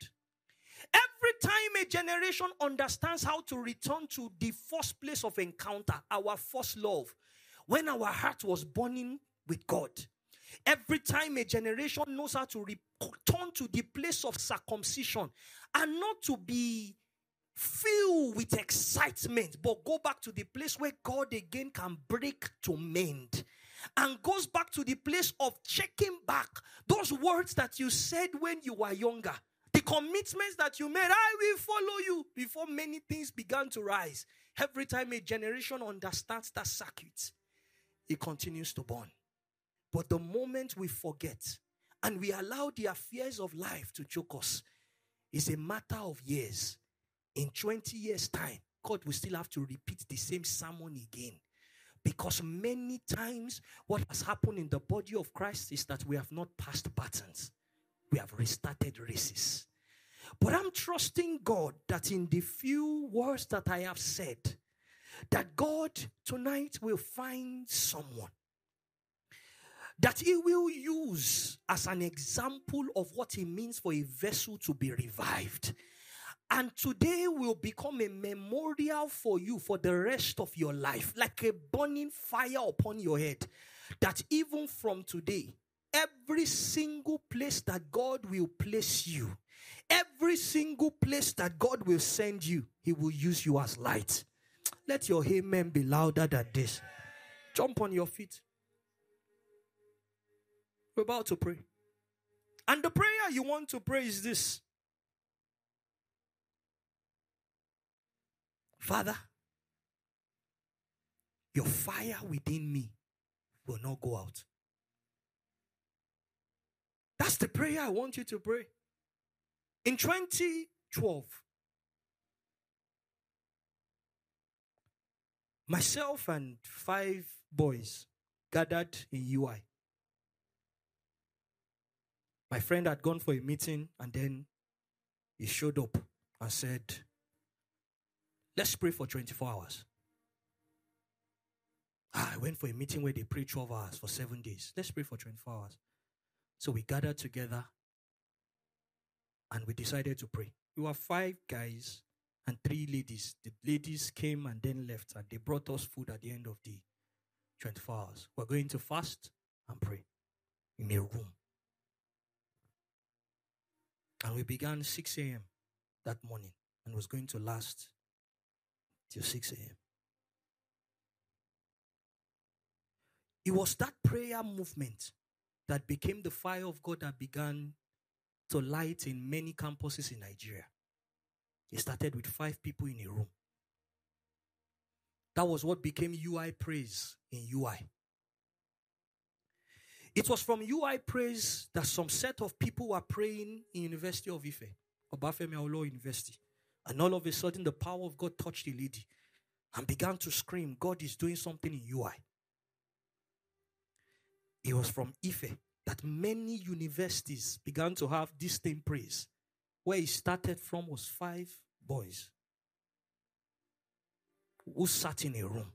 Every time a generation understands how to return to the first place of encounter, our first love, when our heart was burning with God, every time a generation knows how to return to the place of circumcision and not to be filled with excitement, but go back to the place where God again can break to mend and goes back to the place of checking back those words that you said when you were younger the commitments that you made, I will follow you before many things began to rise. Every time a generation understands that circuit, it continues to burn. But the moment we forget and we allow the affairs of life to choke us, is a matter of years. In 20 years' time, God will still have to repeat the same sermon again. Because many times, what has happened in the body of Christ is that we have not passed buttons we have restarted races. But I'm trusting God that in the few words that I have said, that God tonight will find someone that He will use as an example of what it means for a vessel to be revived. And today will become a memorial for you for the rest of your life, like a burning fire upon your head. That even from today, every single place that God will place you, every single place that God will send you, He will use you as light. Let your amen be louder than this. Jump on your feet. We're about to pray. And the prayer you want to pray is this Father, your fire within me will not go out. That's the prayer I want you to pray. In 2012, myself and five boys gathered in UI. My friend had gone for a meeting and then he showed up and said, Let's pray for 24 hours. Ah, I went for a meeting where they prayed 12 hours for seven days. Let's pray for 24 hours. So we gathered together and we decided to pray. We were five guys and three ladies. The ladies came and then left, and they brought us food at the end of the 24 hours. We're going to fast and pray in a room. And we began 6 a.m. that morning and was going to last till 6 a.m. It was that prayer movement that became the fire of God that began to light in many campuses in Nigeria. It started with five people in a room. That was what became UI Praise in UI. It was from UI Praise that some set of people were praying in University of Ife, Obafemi Awolowo University. And all of a sudden, the power of God touched the lady and began to scream, God is doing something in UI. It was from Ife that many universities began to have this same praise. Where it started from was five boys who sat in a room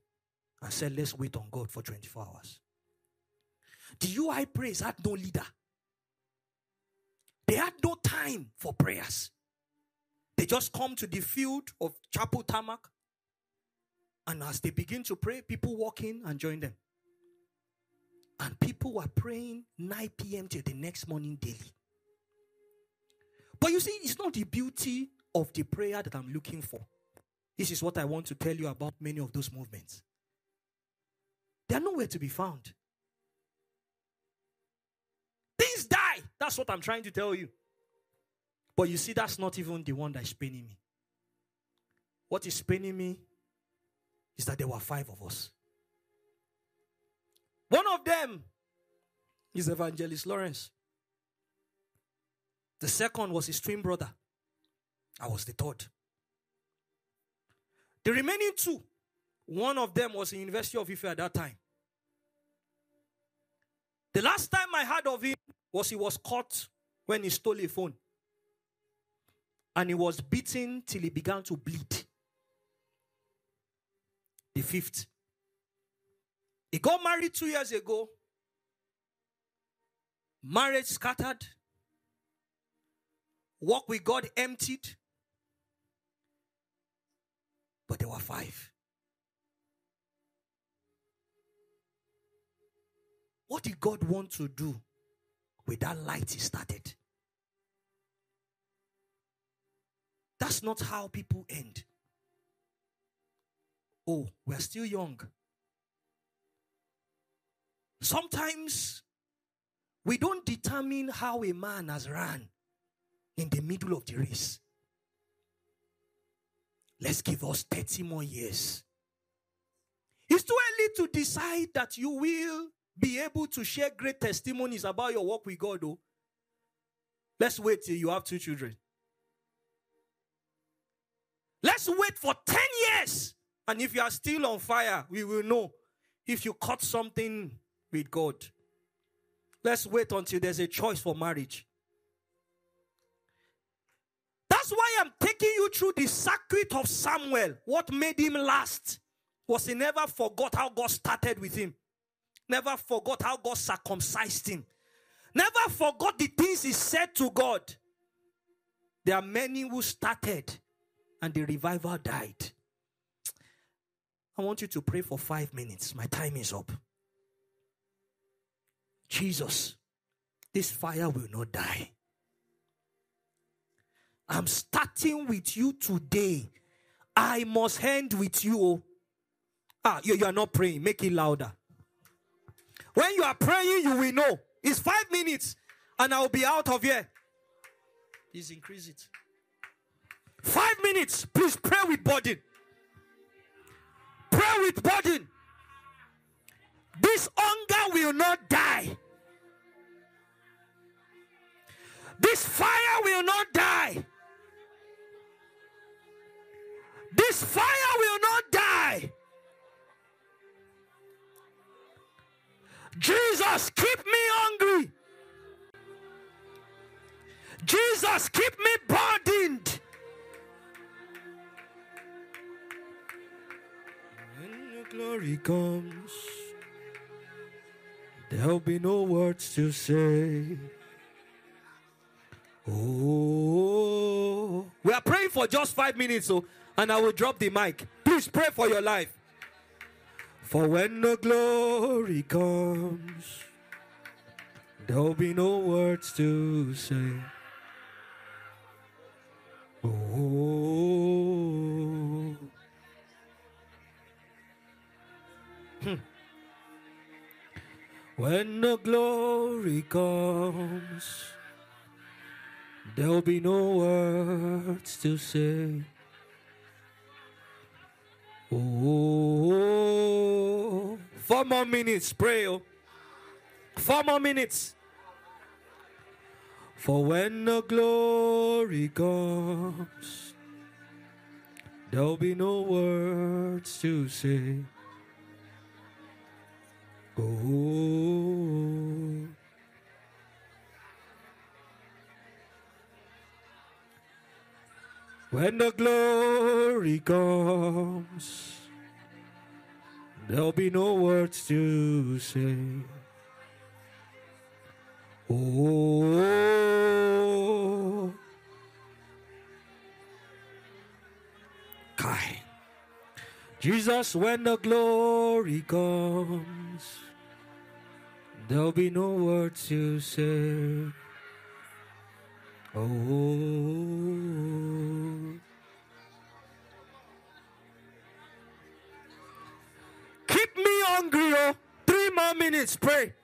and said, Let's wait on God for 24 hours. The UI praise had no leader, they had no time for prayers. They just come to the field of chapel Tamak. and as they begin to pray, people walk in and join them. And people were praying 9 p.m. till the next morning daily. But you see, it's not the beauty of the prayer that I'm looking for. This is what I want to tell you about many of those movements. They are nowhere to be found. That's what I'm trying to tell you. But you see, that's not even the one that's paining me. What is paining me is that there were five of us. One of them is Evangelist Lawrence. The second was his twin brother. I was the third. The remaining two, one of them was in University of Ife at that time. The last time I heard of him was he was caught when he stole a phone. And he was beaten till he began to bleed. The fifth. He got married two years ago. Marriage scattered. Walk with God emptied. But there were five. What did God want to do with that light he started? That's not how people end. Oh, we're still young. Sometimes we don't determine how a man has run in the middle of the race. Let's give us 30 more years. It's too early to decide that you will be able to share great testimonies about your work with God, though. Let's wait till you have two children. Let's wait for 10 years. And if you are still on fire, we will know if you caught something with God. Let's wait until there's a choice for marriage. That's why I'm taking you through the circuit of Samuel. What made him last was he never forgot how God started with him, never forgot how God circumcised him, never forgot the things he said to God. There are many who started and the revival died. I want you to pray for five minutes. My time is up. Jesus, this fire will not die. I'm starting with you today. I must end with you. Ah, you, you are not praying. Make it louder. When you are praying, you will know. It's five minutes and I will be out of here. Please increase it. Five minutes. Please pray with burden. Pray with burden. This hunger will not die. This fire will not die. This fire will not die. Jesus, keep me hungry. Jesus, keep me burdened. When your glory comes, there'll be no words to say. Oh, we are praying for just five minutes, so and I will drop the mic. Please pray for your life. For when the glory comes, there'll be no words to say. Oh. Hmm. When the glory comes, there'll be no words to say. Oh, four more minutes, pray. oh. Four more minutes. For when the glory comes, there'll be no words to say. Oh. When the glory comes, there'll be no words to say. Oh, Kai. Jesus, when the glory comes, there'll be no words to say. Oh. Keep me hungry, oh. Three more minutes, pray.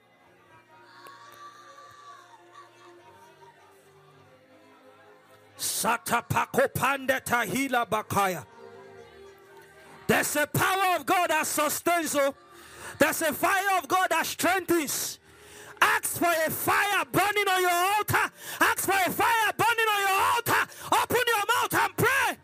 Satapako panda tahila bakaya. There's a power of God that sustains. Oh, there's a fire of God that strengthens. Ask for a fire burning on your altar. Ask for a fire burning on your altar. Open your mouth and pray.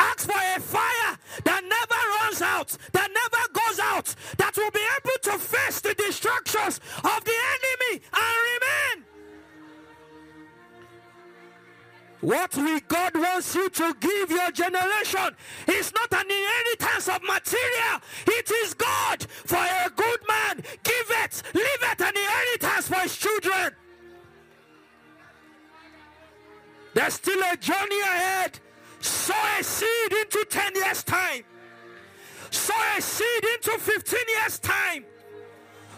Ask for a fire that never runs out, that never goes out, that will be able to face the destructions of the enemy and remain. What we God wants you to give your generation is not an inheritance of material. It is God for a good man. Give it, leave it an inheritance for his children. There's still a journey ahead. Sow a seed into 10 years' time. Sow a seed into 15 years' time.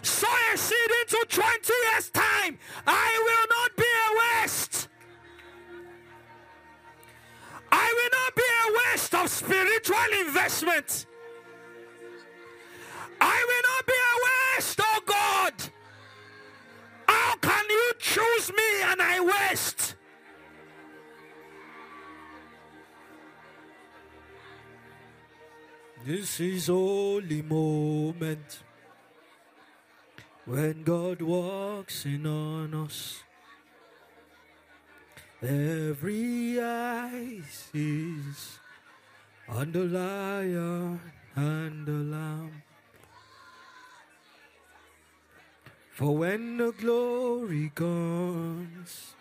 Sow a seed into 20 years' time. I will not be a waste. I will not be a waste of spiritual investment. I will not be a waste, oh God. How can you choose me and I waste? This is holy moment when God walks in on us. Every eye sees on the lion and the lamb. For when the glory comes,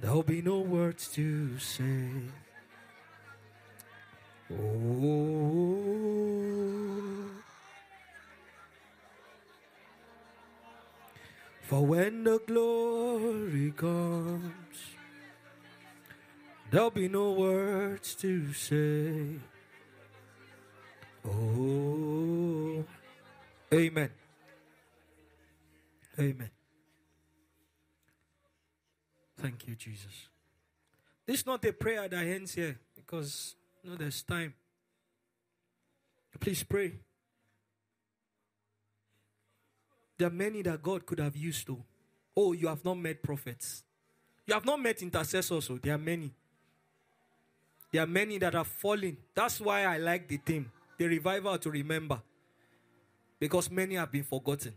there'll be no words to say. Oh. For when the glory comes, there'll be no words to say. Oh, amen. Amen. Thank you, Jesus. This is not a prayer that ends here because you know there's time. Please pray. There are many that God could have used to. Oh, you have not met prophets. You have not met intercessors. So there are many. There are many that are fallen. That's why I like the theme, the revival to remember. Because many have been forgotten.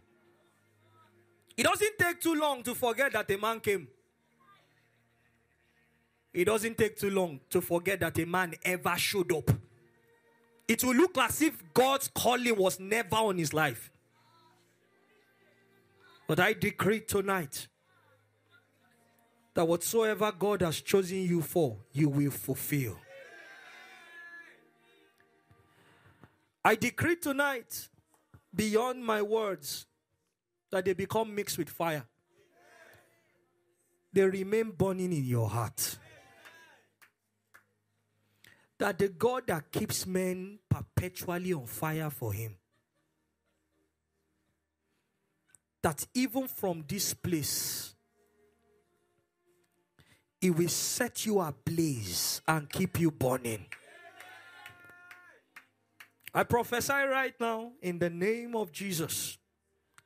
It doesn't take too long to forget that a man came. It doesn't take too long to forget that a man ever showed up. It will look as if God's calling was never on his life. But I decree tonight that whatsoever God has chosen you for, you will fulfill. I decree tonight, beyond my words, that they become mixed with fire. They remain burning in your heart. That the God that keeps men perpetually on fire for Him, that even from this place, it will set you ablaze and keep you burning. I prophesy right now in the name of Jesus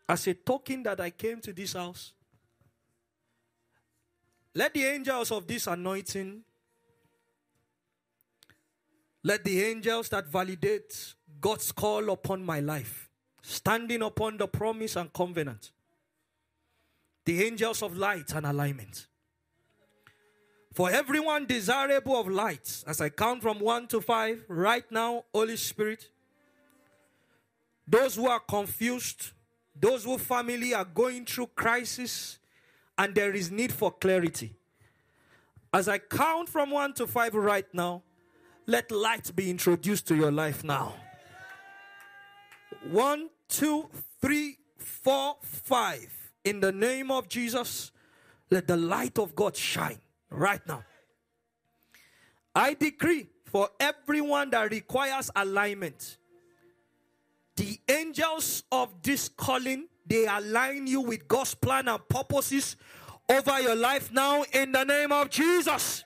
as a token that I came to this house. Let the angels of this anointing, let the angels that validate God's call upon my life, standing upon the promise and covenant, the angels of light and alignment. For everyone desirable of light, as I count from one to five, right now, Holy Spirit, those who are confused, those who family are going through crisis, and there is need for clarity. As I count from one to five right now, let light be introduced to your life now. One, two, three, four, five. In the name of Jesus, let the light of God shine right now. I decree for everyone that requires alignment, the angels of this calling, they align you with God's plan and purposes over your life now in the name of Jesus.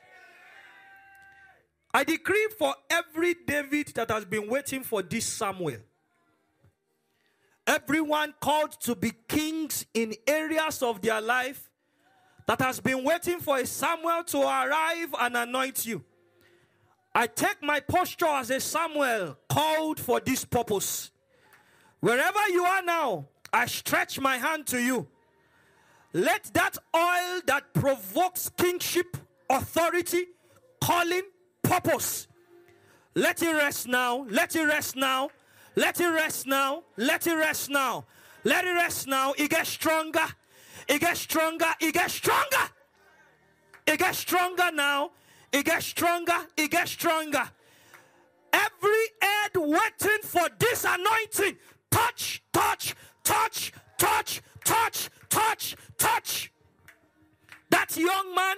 I decree for every David that has been waiting for this Samuel, everyone called to be kings in areas of their life that has been waiting for a Samuel to arrive and anoint you. I take my posture as a Samuel called for this purpose. Wherever you are now, I stretch my hand to you. Let that oil that provokes kingship, authority, calling, purpose, let it rest now. Let it rest now. Let it rest now. Let it rest now. Let it rest now. It gets stronger. It gets stronger. It gets stronger. It gets stronger now. It gets stronger. It gets stronger. Every head waiting for this anointing. Touch, touch, touch, touch, touch, touch, touch. That young man,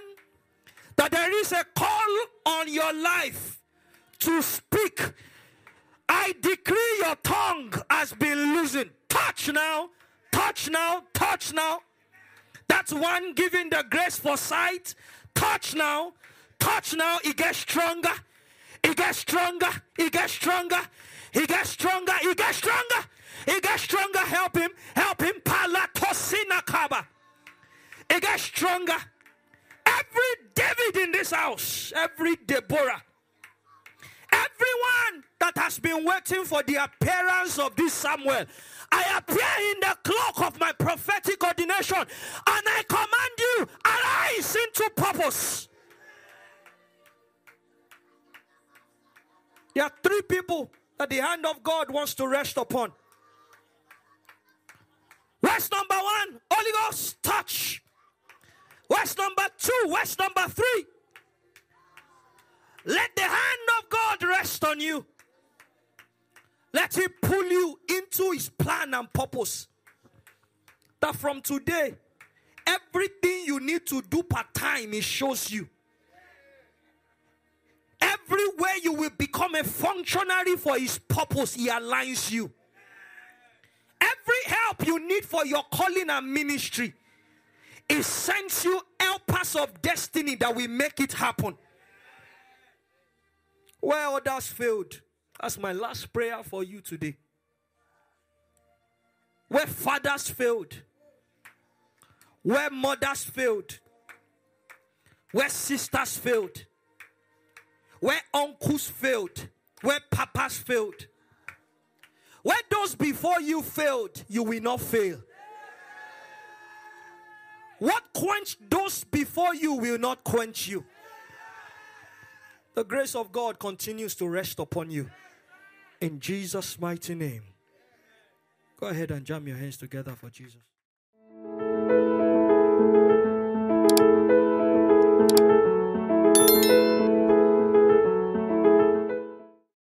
that there is a call on your life to speak. I decree your tongue has been loosened. Touch now, touch now, touch now. That's one giving the grace for sight. Touch now, touch now. It gets stronger. It gets stronger. It gets stronger. It gets stronger. It gets stronger. It gets stronger. Help him. Help him. It gets stronger. Every David in this house, every Deborah, everyone that has been waiting for the appearance of this Samuel, I appear in the cloak of my prophetic ordination and I command you, arise into purpose. There are three people that the hand of God wants to rest upon. Where's number one? Holy Ghost, touch. Where's number two? Where's number three? Let the hand of God rest on you. Let Him pull you into His plan and purpose. That from today, everything you need to do part time, He shows you. Everywhere you will become a functionary for His purpose, He aligns you. Every help you need for your calling and ministry, He sends you helpers of destiny that will make it happen. Where others failed, that's my last prayer for you today. Where fathers failed, where mothers failed, where sisters failed, where uncles failed, where papas failed, where those before you failed, you will not fail. What quenched those before you will not quench you. The grace of God continues to rest upon you. In Jesus' mighty name. Go ahead and jam your hands together for Jesus.